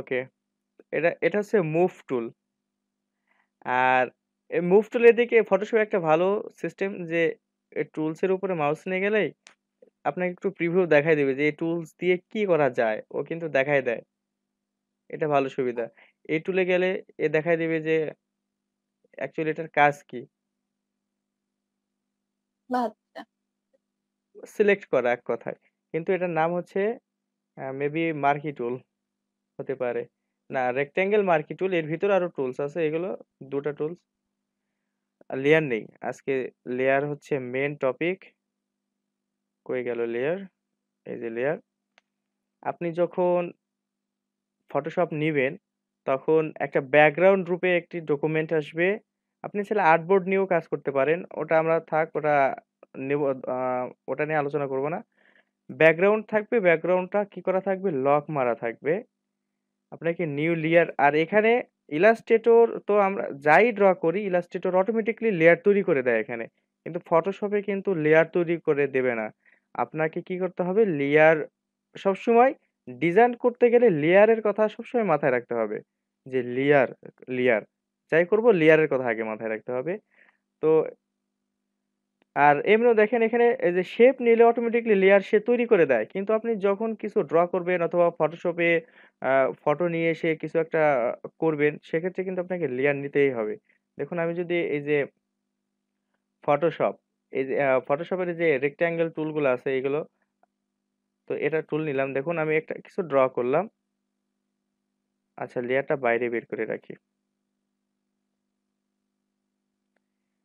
ওকে। এটা এটা হচ্ছে মুভ টুল। আর এই মুভ টুলের দিকে ফটোশপ একটা ভালো সিস্টেম যে এই টুলস এর উপরে মাউস নিয়ে গেলেই আপনাকে একটু প্রিভিউ দেখায় দিবে যে এই টুলস দিয়ে কি করা যায়। ও কিন্তু দেখায় দেয়। এটা ভালো সুবিধা। এই টুলে গেলে এ দেখায় দিবে যে অ্যাকচুয়ালি এটার কাজ কি? আচ্ছা। সিলেক্ট করা এক কথায়। কিন্তু এটার নাম হচ্ছে মেবি মার্কি টুল হতে পারে। না রেক্টেঙ্গেল মার্কি টুল এর ভিতরে আরও টুলস আছে এগুলো ২ টা টুলস। লেয়ার নেই। আজকে লেয়ার হচ্ছে মেইন টপিক। কই গেল লেয়ার? এই যে লেয়ার। আপনি যখন ফটোশপ নিবেন, তখন একটা ব্যাকগ্রাউন্ড রূপে একটি ডকুমেন্ট আসবে। আপনি চাইলে আর্টবোর্ড নিয়েও কাজ করতে পারেন। ওটা আমরা থাক ওটা নেব ওটা নিয়ে আলোচনা করব না। ব্যাকগ্রাউন্ড থাকবে, ব্যাকগ্রাউন্ডটা কি করা থাকবে? লক মারা থাকবে। আপনাকে নিউ লেয়ার আর এখানে ইলাস্ট্রেটর তো আমরা যাই ড্র করি ইলাস্ট্রেটর অটোমেটিক্যালি লেয়ার তৈরি করে দেয় এখানে। কিন্তু ফটোশপে কিন্তু লেয়ার তৈরি করে দেবে না। আপনাকে কি করতে হবে? লেয়ার সবসময় ডিজাইন করতে গেলে লেয়ারের কথা সবসময় মাথায় রাখতে হবে। যে লেয়ার, লেয়ার। যাই করব লেয়ারের কথা আগে মাথায় রাখতে হবে। তো আর এমনিও দেখেন এখানে এই যে শেপ নিলে অটোমেটিক্যালি লেয়ার সে তৈরি করে দেয়। কিন্তু আপনি যখন কিছু ড্র করবেন অথবা ফটোশপে ফটো নিয়ে এসে কিছু একটা করবেন, সেক্ষেত্রে কিন্তু আপনাকে লেয়ার নিতেই হবে। দেখুন আমি যদি এই যে ফটোশপ, এই যে ফটোশপের যে রেক্টেঙ্গেল টুলগুলো আছে এগুলো তো এটা টুল নিলাম। দেখুন আমি একটা কিছু ড্র করলাম। আচ্ছা লেয়ারটা বাইরে বের করে রাখি।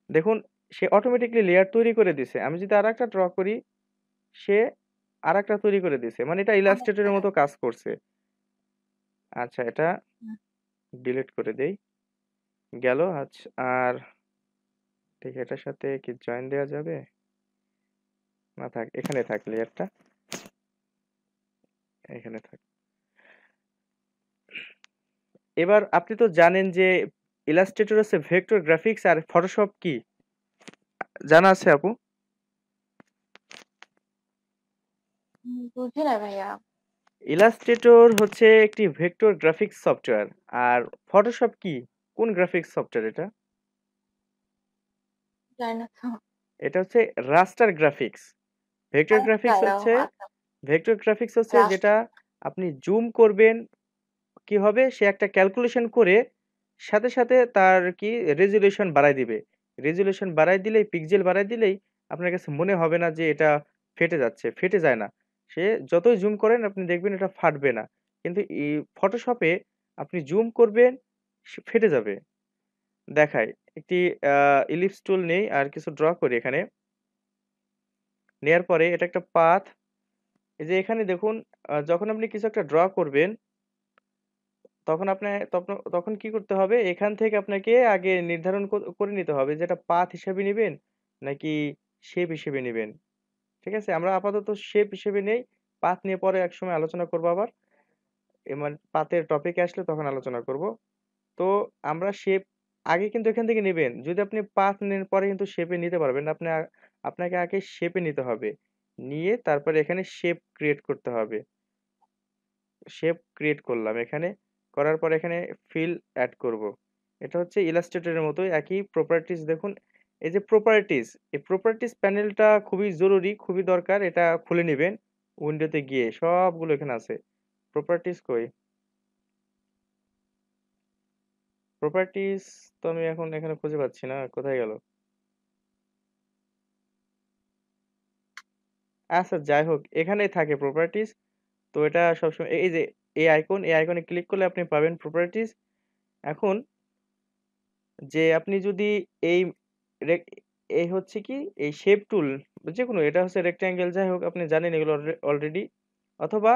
দেখুন সে অটোমেটিক্যালি লেয়ার তৈরি করে দিছে। আমি যদি আরেকটা ড্র করি, সে আরেকটা তৈরি করে দিছে। মানে এটা ইলাস্ট্রেটর এর মতো কাজ করছে। আচ্ছা এটা ডিলিট করে দেই। গেল আচ্ছা আর ঠিক এটার সাথে কি জয়েন দেওয়া যাবে? না থাক, এখানে থাক লেয়ারটা। এখানে থাক। এবার আপনি তো জানেন যে ইলাস্ট্রেটর আছে ভেক্টর গ্রাফিক্স আর ফটোশপ কি? জানা আছে আপু? বুঝি না ভাইয়া। ইলাস্ট্রেটর হচ্ছে একটি ভেক্টর গ্রাফিক্স সফটওয়্যার। আর ফটোশপ কি? কোন গ্রাফিক্স সফটওয়্যার এটা? এটা হচ্ছে রাস্টার গ্রাফিক্স। ভেক্টর আচ্ছা, গ্রাফিক্স হচ্ছে আচ্ছা। ভেক্টর গ্রাফিক্স হচ্ছে যেটা আপনি জুম করবেন, কি হবে? সে একটা ক্যালকুলেশন করে সাথে, সাথে তার কি রেজোলিউশন বাড়ায় দিবে। রেজুলেশন বাড়ায় দিলেই পিক্সেল বাড়ায় দিলেই আপনার কাছে মনে হবে না যে এটা ফেটে যাচ্ছে। ফেটে যায় না। সে যতই জুম করেন আপনি দেখবেন এটা ফাটবে না। কিন্তু ই ফটোশপে আপনি জুম করবেন, সে ফেটে যাবে। দেখাই। একটি ইলিপস টুল নেই আর কিছু ড্র করি এখানে। নেয়ার পরে এটা একটা পাথ। এই যে এখানে দেখুন যখন আপনি কিছু একটা ড্র করবেন তখন আপনে তখন কি করতে হবে? এখান থেকে আপনাকে আগে নির্ধারণ করে নিতে হবে যে এটা পাথ হিসেবে নিবেন নাকি শেপ হিসেবে নিবেন। ঠিক আছে? আমরা আপাতত শেপ হিসেবে নেই। পাথ নিয়ে পরে একসময় আলোচনা করব আবার। এ মানে পাথের টপিকে আসলে তখন আলোচনা করব। তো আমরা শেপ আগে কিন্তু এখান থেকে নিবেন। যদি আপনি পাথ নেন পরে কিন্তু শেপে নিতে পারবেন আপনি, আপনাকে আগে শেপে নিতে হবে। নিয়ে তারপরে এখানে শেপ ক্রিয়েট করতে হবে। শেপ ক্রিয়েট করলাম এখানে। করার পর এখানে ফিল এড করব। এটা হচ্ছে ইলাস্ট্রেটর এর মতোই একই প্রপার্টিজ দেখুন। এই যে প্রপার্টিজ, এই প্রপার্টিজ প্যানেলটা খুবই জরুরি, খুবই দরকার। এটা খুলে নিবেন উইন্ডোতে গিয়ে। সবগুলো এখানে আছে। প্রপার্টিজ কই? প্রপার্টিস তো আমি এখন এখানে খুঁজে পাচ্ছি না। কোথায় গেল? আচ্ছা যাই হোক, এখানেই থাকে প্রপার্টিজ। তো এটা সবসময় এই যে এই আইকন, এই আইকনে ক্লিক করলে আপনি পাবেন প্রপার্টিজ। এখন যে আপনি যদি এই এই হচ্ছে কি এই শেপ টুল যে কোনো এটা হচ্ছে রেক্টেঙ্গেল যাই হোক আপনি জানেন এগুলো অলরেডি। অথবা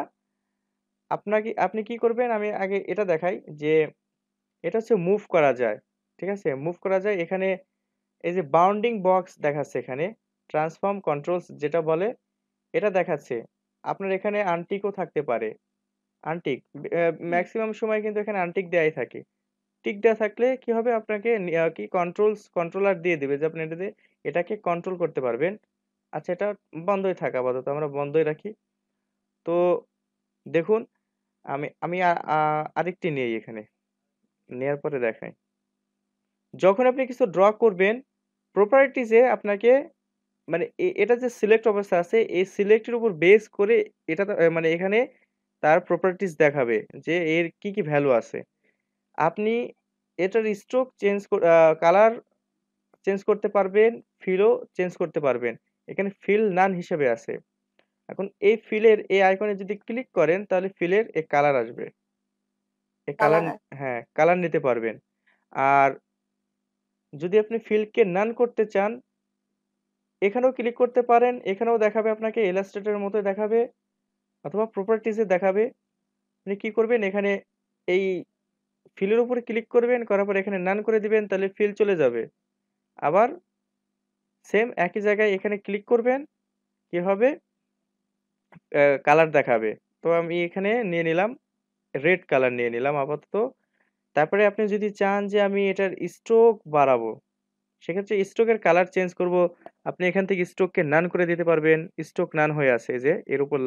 আপনাকে আপনি কি করবেন আমি আগে এটা দেখাই যে এটা হচ্ছে মুভ করা যায়। ঠিক আছে? মুভ করা যায় এখানে এই যে বাউন্ডিং বক্স দেখাচ্ছে এখানে ট্রান্সফর্ম কন্ট্রোলস যেটা বলে এটা দেখাচ্ছে। আপনার এখানে আনটিকও থাকতে পারে। আনটিক ম্যাক্সিমাম সময় কিন্তু এখানে আনটিক দেয়াই থাকে। টিক দেয়া থাকলে কি হবে আপনাকে কি কন্ট্রোলস কন্ট্রোলার দিয়ে দেবে যে আপনি এটাতে এটাকে কন্ট্রোল করতে পারবেন। আচ্ছা এটা বন্ধই থাক আপাতত আমরা বন্ধই রাখি। তো দেখুন আমি আমি আরেকটি নেই এখানে। নেয়ার পরে দেখাই। যখন আপনি কিছু ড্র করবেন, প্রপার্টিজ আপনাকে মানে এটা যে সিলেক্ট অবস্থা আছে, এই সিলেক্টের উপর বেস করে এটা মানে এখানে তার প্রপার্টিজ দেখাবে যে এর কি, কি ভ্যালু আছে। আপনি এটার স্ট্রোক চেঞ্জ কালার চেঞ্জ করতে পারবেন, ফিলও চেঞ্জ করতে পারবেন। এখানে ফিল নান হিসেবে আছে। এখন এই ফিলের এই আইকনে যদি ক্লিক করেন তাহলে ফিল এর এ কালার আসবে। এ কালার কালার হ্যাঁ, কালার নিতে পারবেন। আর যদি আপনি ফিলকে নান করতে চান এখানেও ক্লিক করতে পারেন। এখানেও দেখাবে আপনাকে ইলাস্ট্রেটর মতো দেখাবে অথবা প্রপার্টিসে দেখাবে। আপনি কি করবেন এখানে এই ফিল এর উপরে ক্লিক করবেন, করার পর এখানে নান করে দিবেন তাহলে ফিল চলে যাবে। আবার সেম একই জায়গায় এখানে ক্লিক করবেন, কি হবে? কালার দেখাবে। তো আমি এখানে নিয়ে নিলাম রেড কালার নিয়ে নিলাম আপাতত। তারপরে আপনি যদি চান যে আমি এটার স্ট্রোক বাড়াবো, সেক্ষেত্রে স্ট্রোকের কালার চেঞ্জ করব। আপনি এখান থেকে স্ট্রোককে নান করে দিতে পারবেন। স্ট্রোক নান হয়ে আছে যে এর উপর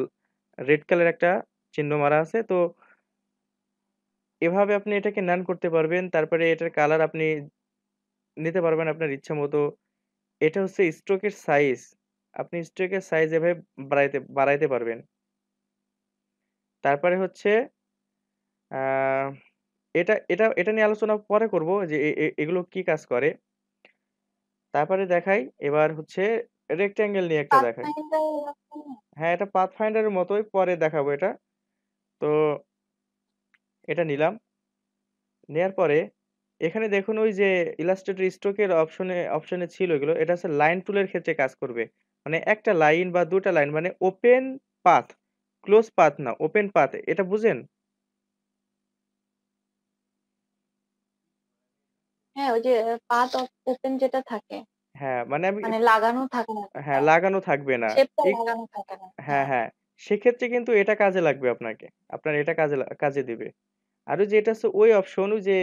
রেড কালার একটা চিহ্ন মারা আছে। তো এভাবে আপনি এটাকে নান করতে পারবেন। তারপরে এটার কালার আপনি নিতে পারবেন আপনার ইচ্ছা মতো। এটা হচ্ছে স্ট্রোকের সাইজ। আপনি স্ট্রোকের সাইজ এভাবে বাড়াইতে বাড়াইতে পারবেন। তারপরে হচ্ছে আ এটা এটা এটা নিয়ে আলোচনা পরে করব যে এ এ এগুলো কি কাজ করে। তারপরে দেখাই এবার হচ্ছে রেক্টেঙ্গেল নিয়ে একটা দেখাই। না? হ্যাঁ, এটা পাথফাইন্ডার এর মতোই পরে দেখাবো এটা। তো এটা নিলাম। নেয়ার পরে এখানে দেখুন ওই যে ইলাস্ট্রেটর স্ট্রোকের অপশনে অপশনে ছিল এগুলো। এটা হচ্ছে লাইন টুলের ক্ষেত্রে কাজ করবে। মানে একটা লাইন বা দুটা লাইন মানে ওপেন পাথ, ক্লোজ পাথ না, ওপেন পাথ এটা বুঝেন? হ্যাঁ, ওই যে পাথ ওপেন যেটা থাকে। হ্যাঁ, মানে আমি মানে লাগানো থাকে না হ্যাঁ, লাগানো থাকবে না। হ্যাঁ, হ্যাঁ। সেক্ষেত্রে কিন্তু এটা কাজে লাগবে আপনাকে। আপনার এটা কাজে কাজে দিবে। আর ওই যে এটা হচ্ছে ওই অপশন যে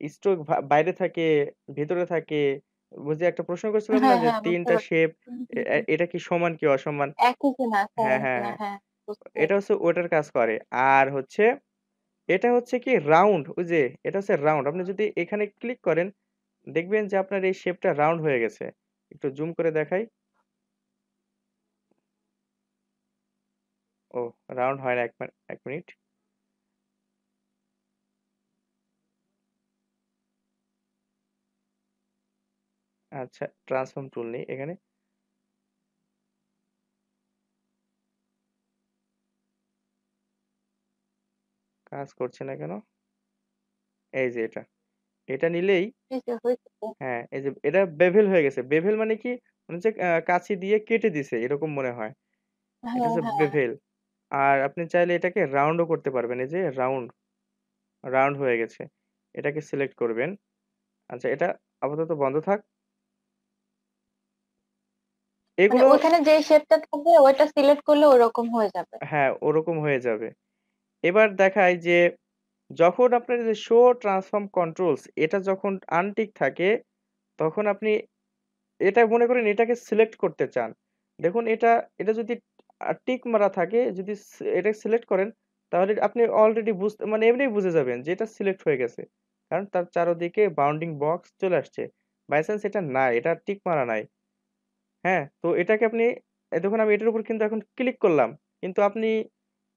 স্ট্রোক বাইরে থাকে, ভেতরে থাকে। ওই যে একটা প্রশ্ন করছিলাম না হ্যাঁ, যে হ্যাঁ ৩ বুঝতে টা পারছি। শেপ। এটা কি সমান কি অসমান? হ্যাঁ, হ্যাঁ, হ্যাঁ। এটা হচ্ছে ওটার কাজ করে। আর হচ্ছে এটা হচ্ছে কি রাউন্ড ওই যে এটা হচ্ছে রাউন্ড। আপনি যদি এখানে ক্লিক করেন, দেখবেন যে আপনার এই শেপটা রাউন্ড হয়ে গেছে। একটু জুম করে দেখাই। ও রাউন্ড হয় না ১ মা ১ মিনিট। আচ্ছা, ট্রান্সফর্ম টুল নেই এখানে। কাজ করছে না কেন? এই যে এটা। এটা নিলেই যে। হ্যাঁ, এই যে এটা বেভেল হয়ে গেছে। বেভেল মানে কি? মানে হচ্ছে আ কাঁচি দিয়ে কেটে দিছে এরকম মনে হয়। এটা হ্যাঁ, হচ্ছে হ্যাঁ। বেভেল। আর আপনি চাইলে এটাকে রাউন্ড ও করতে পারবেন। এই যে রাউন্ড, রাউন্ড হয়ে গেছে। এটাকে সিলেক্ট করবেন। আচ্ছা এটা আপাতত বন্ধ থাক। মানে এগুলো ওইখানে যে শেপটা থাকবে ওইটা সিলেক্ট করলে ওরকম হয়ে যাবে। হ্যাঁ, ওরকম হয়ে যাবে। এবার দেখাই যে যখন আপনার যে শো ট্রান্সফর্ম কন্ট্রোলস এটা যখন আনটিক থাকে, তখন আপনি এটা মনে করেন এটাকে সিলেক্ট করতে চান। দেখুন এটা এটা যদি টিক মারা থাকে, যদি এটা সিলেক্ট করেন, তাহলে আপনি অলরেডি বুঝতে মানে এমনিই বুঝে যাবেন যে এটা সিলেক্ট হয়ে গেছে। কারণ তার চারদিকে বাউন্ডিং বক্স চলে আসছে। বাই চান্স এটা নাই, এটা টিক মারা নাই। হ্যাঁ? তো এটাকে আপনি দেখুন আমি এটার উপর কিন্তু এখন ক্লিক করলাম। কিন্তু আপনি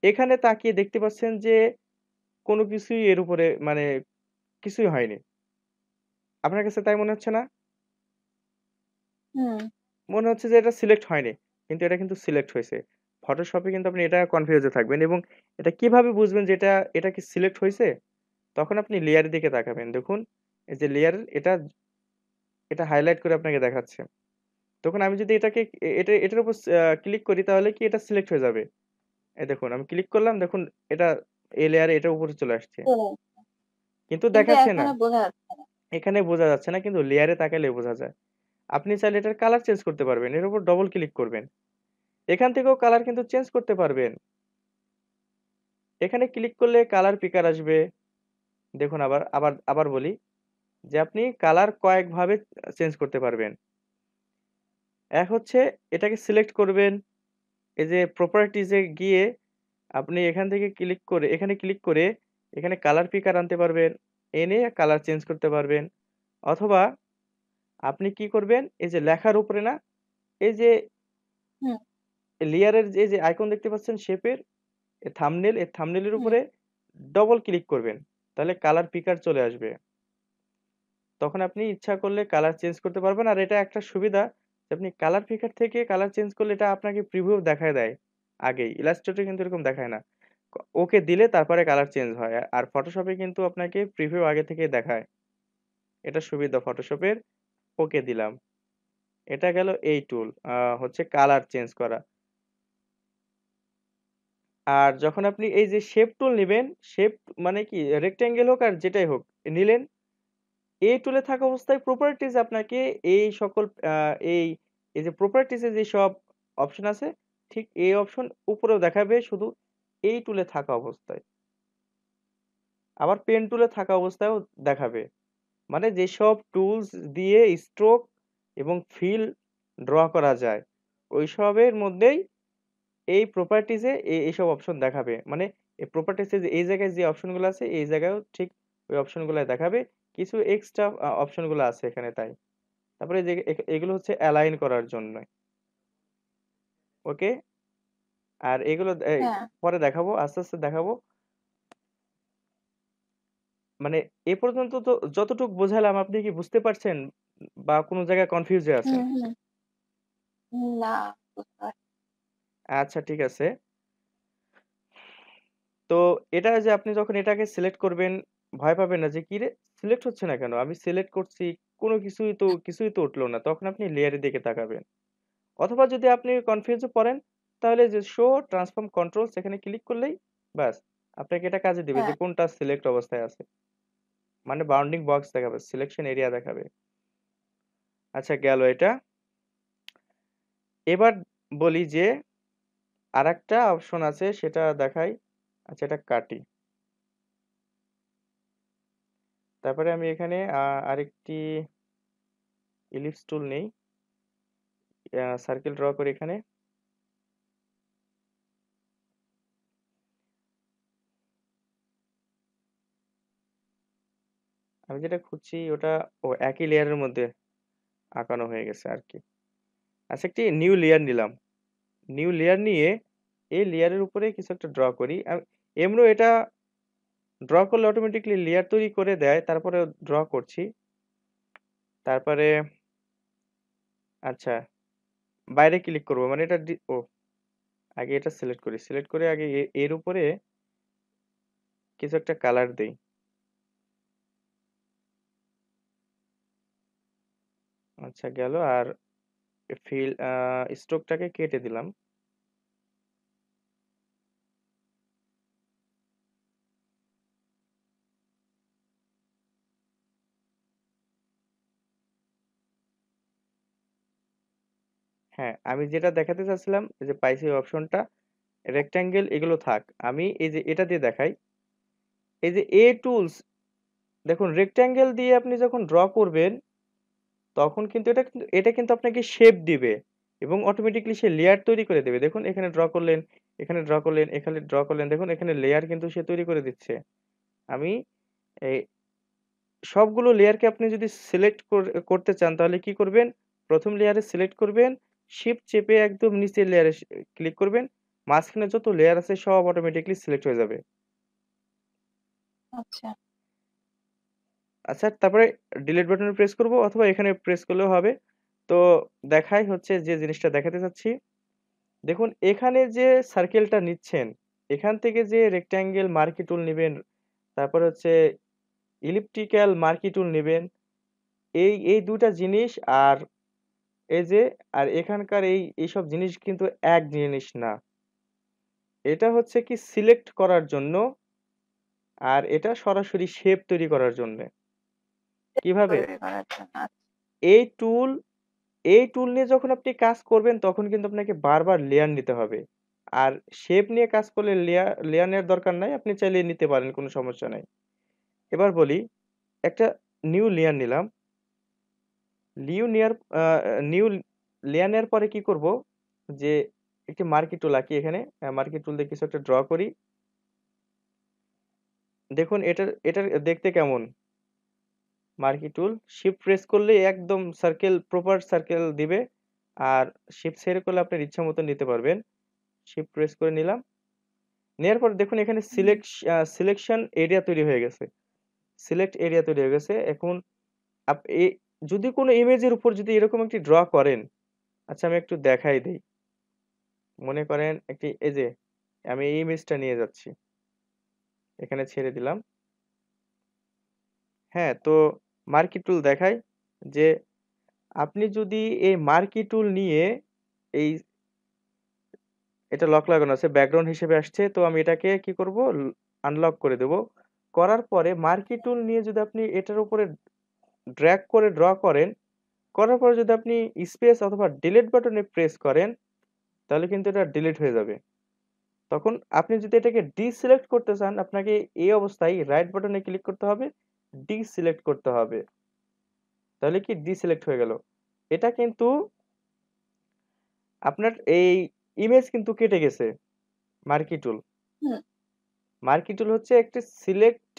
এখানে তাকিয়ে দেখতে পাচ্ছেন যে কোন কিছুই এর উপরে মানে কিছুই হয়নি। আপনার কাছে তাই মনে হচ্ছে না? হুম। মনে হচ্ছে যে এটা সিলেক্ট হয়নি। কিন্তু এটা কিন্তু সিলেক্ট হইছে। ফটোশপে কিন্তু আপনি এটা কনফিউজ থাকবেন এবং এটা কীভাবে বুঝবেন যে এটা এটা কি সিলেক্ট হইছে? তখন আপনি লেয়ারের দিকে তাকাবেন। দেখুন এই যে লেয়ার এটা এটা হাইলাইট করে আপনাকে দেখাচ্ছে। তখন আমি যদি এটাকে এটা এটার উপর ক্লিক করি তাহলে কি এটা সিলেক্ট হয়ে যাবে। এই দেখুন আমি ক্লিক করলাম দেখুন এটা এই লেয়ারে এটার উপরে চলে আসছে। কিন্তু দেখাচ্ছে না। এখানে বোঝা যাচ্ছে না। এখানে বোঝা যাচ্ছে না কিন্তু লেয়ারে তাকালে বোঝা যায়। আপনি চাইলে এটার কালার চেঞ্জ করতে পারবেন। এর উপর ডবল ক্লিক করবেন। এখান থেকেও কালার কিন্তু চেঞ্জ করতে পারবেন। এখানে ক্লিক করলে কালার পিকার আসবে। দেখুন আবার আবার আবার বলি যে আপনি কালার কয়েকভাবে চেঞ্জ করতে পারবেন। এক হচ্ছে এটাকে সিলেক্ট করবেন। এই যে প্রপার্টিজ গিয়ে আপনি এখান থেকে ক্লিক করে, এখানে ক্লিক করে এখানে কালার পিকার আনতে পারবেন এনে কালার চেঞ্জ করতে পারবেন অথবা আপনি কি করবেন এই যে লেখার উপরে না, এই যে লেয়ারের যে যে আইকন দেখতে পাচ্ছেন শেপের থাম্বনেল এই থাম্বনেলের হুম। উপরে ডবল ক্লিক করবেন। তাহলে কালার পিকার চলে আসবে। তখন আপনি ইচ্ছা করলে কালার চেঞ্জ করতে পারবেন। আর এটা একটা সুবিধা আপনি কালার পিকার থেকে কালার চেঞ্জ করলে এটা আপনাকে প্রিভিউ দেখায় দেয়। আগেই। ইলাস্ট্রেটরে কিন্তু এরকম দেখায় না। ওকে দিলে তারপরে কালার চেঞ্জ হয়। আর ফটোশপে কিন্তু আপনাকে প্রিভিউ আগে থেকে দেখায়। এটা সুবিধা ফটোশপের ওকে দিলাম। এটা গেল এই টুল হচ্ছে কালার চেঞ্জ করা। আর যখন আপনি এই যে শেপ টুল নেবেন শেপ মানে কি? রেক্টেঙ্গেল হোক আর যেটাই হোক, নিলেন, এই টুলে থাকা অবস্থায় প্রপার্টিজ আপনাকে এই সকল এই এই যে প্রপার্টিসে যে সব অপশন আছে, ঠিক এই অপশন উপরেও দেখাবে শুধু এই টুলে থাকা অবস্থায়। আবার পেন টুলে থাকা অবস্থায়ও দেখাবে। মানে যেসব টুলস দিয়ে স্ট্রোক এবং ফিল ড্র করা যায় ওইসবের মধ্যেই এই প্রপার্টিসে এইসব অপশন দেখাবে। মানে এই প্রপার্টিসে যে এই জায়গায় যে অপশনগুলো আছে এই জায়গায়ও ঠিক ওই অপশনগুলো দেখাবে। কিছু এক্সট্রা অপশনগুলো আছে এখানে তাই। তারপরে যে এগুলো হচ্ছে অ্যালাইন করার জন্য। ওকে? আর এগুলো হ্যাঁ। পরে দেখাবো আস্তে আস্তে দেখাবো। মানে এ পর্যন্ত তো যতটুকু বোঝালাম আপনি কি বুঝতে পারছেন? বা কোনো জায়গায় কনফিউজ আছেন? না। আচ্ছা ঠিক আছে। তো এটা যে আপনি যখন এটাকে সিলেক্ট করবেন ভয় পাবেন না যে কি রে? সিলেক্ট হচ্ছে না কেন? আমি সিলেক্ট করছি কোনো কিছুই তো কিছুই তো উঠল না। তখন আপনি লেয়ারের দিকে তাকাবেন। অথবা যদি আপনি কনফিউজে পড়েন তাহলে যে শো ট্রান্সফর্ম কন্ট্রোল সেখানে ক্লিক করলেই ব্যাস আপনাকে এটা কাজে দিবে যে হ্যাঁ। কোনটা সিলেক্ট অবস্থায় আছে। মানে বাউন্ডিং বক্স দেখাবে সিলেকশন এরিয়া দেখাবে। আচ্ছা গেল এটা। এবার বলি যে আরেকটা অপশন আছে, সেটা দেখাই। আচ্ছা এটা কাটি। তারপরে আমি এখানে আরেকটি ইলিপস টুল নেই। সার্কেল ড্র করি এখানে। আমি যেটা খুঁজছি, ওটা, ও, একই লেয়ারের মধ্যে আঁকানো হয়ে গেছে আর কি আচ্ছা একটি নিউ লেয়ার নিলাম। নিউ লেয়ার নিয়ে এই লেয়ারের উপরে কিছু একটা ড্র করি। এমনও এটা ড্র করলে অটোমেটিকলি লেয়ার তৈরি করে দেয় তারপরে ড্র করছি। তারপরে আচ্ছা বাইরে ক্লিক করব মানে এটা ও, আগে এটা সিলেক্ট করি। সিলেক্ট করে আগে এর উপরে কিছু একটা কালার দেই। আচ্ছা গেল। আর ফিল স্ট্রোকটাকে কেটে দিলাম। হ্যাঁ আমি যেটা দেখাতে চাচ্ছিলাম যে পাইছি অপশনটা রেক্টাঙ্গেল এগুলো থাক। আমি এই যে এটা দিয়ে দেখাই। এই যে এ টুলস দেখুন রেক্টাঙ্গেল দিয়ে আপনি যখন ড্র করবেন তখন কিন্তু এটা এটা কিন্তু আপনাকে শেপ দিবে এবং অটোমেটিকলি সে লেয়ার তৈরি করে দেবে। দেখুন, এখানে ড্র করলেন, এখানে ড্র করলেন, এখানে ড্র করলেন। দেখুন, এখানে লেয়ার কিন্তু সে তৈরি করে দিচ্ছে। আমি এই সবগুলো লেয়ারকে আপনি যদি সিলেক্ট করতে চান, তাহলে কি করবেন? প্রথম লেয়ারে সিলেক্ট করবেন শিফট চেপে একদম নিচের লেয়ারে ক্লিক করবেন। মাঝখানে যত লেয়ার আছে, সব অটোমেটিকলি সিলেক্ট হয়ে যাবে। আচ্ছা। আচ্ছা তারপরে ডিলিট বাটনে প্রেস করব অথবা এখানে প্রেস করলেও হবে। তো দেখাই হচ্ছে যে জিনিসটা দেখাতে চাচ্ছি। দেখুন, এখানে যে সার্কেলটা নিচ্ছেন, এখান থেকে যে রেক্ট্যাঙ্গেল মার্কি টুল নেবেন, তারপর হচ্ছে ইলিপ্টিক্যাল মার্কি টুল নেবেন, এই এই দুটা জিনিস আর এই যে, আর এখানকার এই, এইসব জিনিস কিন্তু এক জিনিস না। এটা হচ্ছে কি সিলেক্ট করার জন্য আর এটা সরাসরি শেপ তৈরি করার জন্য। কীভাবে? আচ্ছা। এই টুল এই টুল নিয়ে যখন আপনি কাজ করবেন তখন কিন্তু আপনাকে বারবার লেয়ার নিতে হবে। আর শেপ নিয়ে কাজ করলে লেয়ার লেয়ার নেওয়ার দরকার নাই আপনি চাইলে নিতে পারেন কোনো সমস্যা নাই। এবার বলি একটা নিউ লেয়ার নিলাম। নিউ নেয়ার নিউ লেয়ার নেওয়ার পরে কি করব? যে একটি মার্কি টুল আঁকি এখানে। মার্কি টুল দিয়ে কিছু একটা ড্র করি। দেখুন এটার এটার দেখতে কেমন? মার্কি টুল শিফট প্রেস করলে একদম সার্কেল প্রপার সার্কেল দিবে। আর শিফট ছেড়ে করলে আপনার ইচ্ছা মতো নিতে পারবেন। শিফট প্রেস করে নিলাম। নেওয়ার পর দেখুন এখানে সিলেক্ট সিলেকশন এরিয়া তৈরি হয়ে গেছে। সিলেক্ট এরিয়া তৈরি হয়ে গেছে। এখন যদি কোনো ইমেজের উপর যদি এরকম একটি ড্র করেন আচ্ছা আমি একটু দেখাই দিই। মনে করেন একটি এই যে আমি এই ইমেজটা নিয়ে যাচ্ছি। এখানে ছেড়ে দিলাম। হ্যাঁ তো মার্কি টুল দেখাই যে আপনি যদি এই মার্কি টুল নিয়ে এই এটা লক লাগানো আছে, ব্যাকগ্রাউন্ড হিসেবে আসছে, তো আমি এটাকে কি করব? আনলক করে দেব। করার পরে মার্কি টুল নিয়ে যদি আপনি এটার উপরে ড্র্যাগ করে ড্র করেন, করার পরে যদি আপনি স্পেস অথবা ডিলিট বাটনে প্রেস করেন, তাহলে কিন্তু এটা ডিলিট হয়ে যাবে। তখন আপনি যদি এটাকে ডিসিলেক্ট করতে চান, আপনাকে এই অবস্থায় রাইট বাটনে ক্লিক করতে হবে। ডিসিলেক্ট করতে হবে। তাহলে কি ডিসিলেক্ট হয়ে গেল? এটা কিন্তু আপনার এই ইমেজ কিন্তু কেটে গেছে মার্কি টুল। মার্কি টুল হচ্ছে একটি সিলেক্ট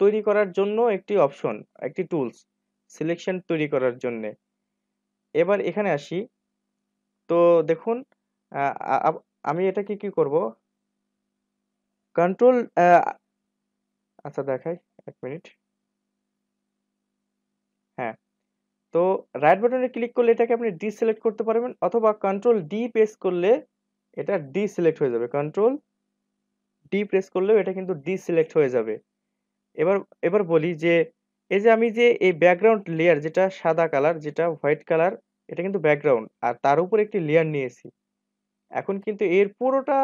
তৈরি করার জন্য একটি অপশন একটি টুলস সিলেকশন তৈরি করার জন্য। এবার এখানে আসি। তো দেখুন আমি এটাকে কি করব? কন্ট্রোল আচ্ছা দেখাই। এক মিনিট হ্যাঁ তো রাইট বাটনে ক্লিক করলে এটাকে আপনি ডিসিলেক্ট করতে পারবেন অথবা কন্ট্রোল ডি প্রেস করলে এটা ডিসিলেক্ট হয়ে যাবে। কন্ট্রোল ডি প্রেস করলেও এটা কিন্তু ডিসিলেক্ট হয়ে যাবে। এবার এবার বলি যে এই যে আমি যে এই ব্যাকগ্রাউন্ড লেয়ার যেটা সাদা কালার যেটা হোয়াইট কালার এটা কিন্তু ব্যাকগ্রাউন্ড আর তার উপর একটি লেয়ার নিয়েছি। এখন কিন্তু এর পুরোটা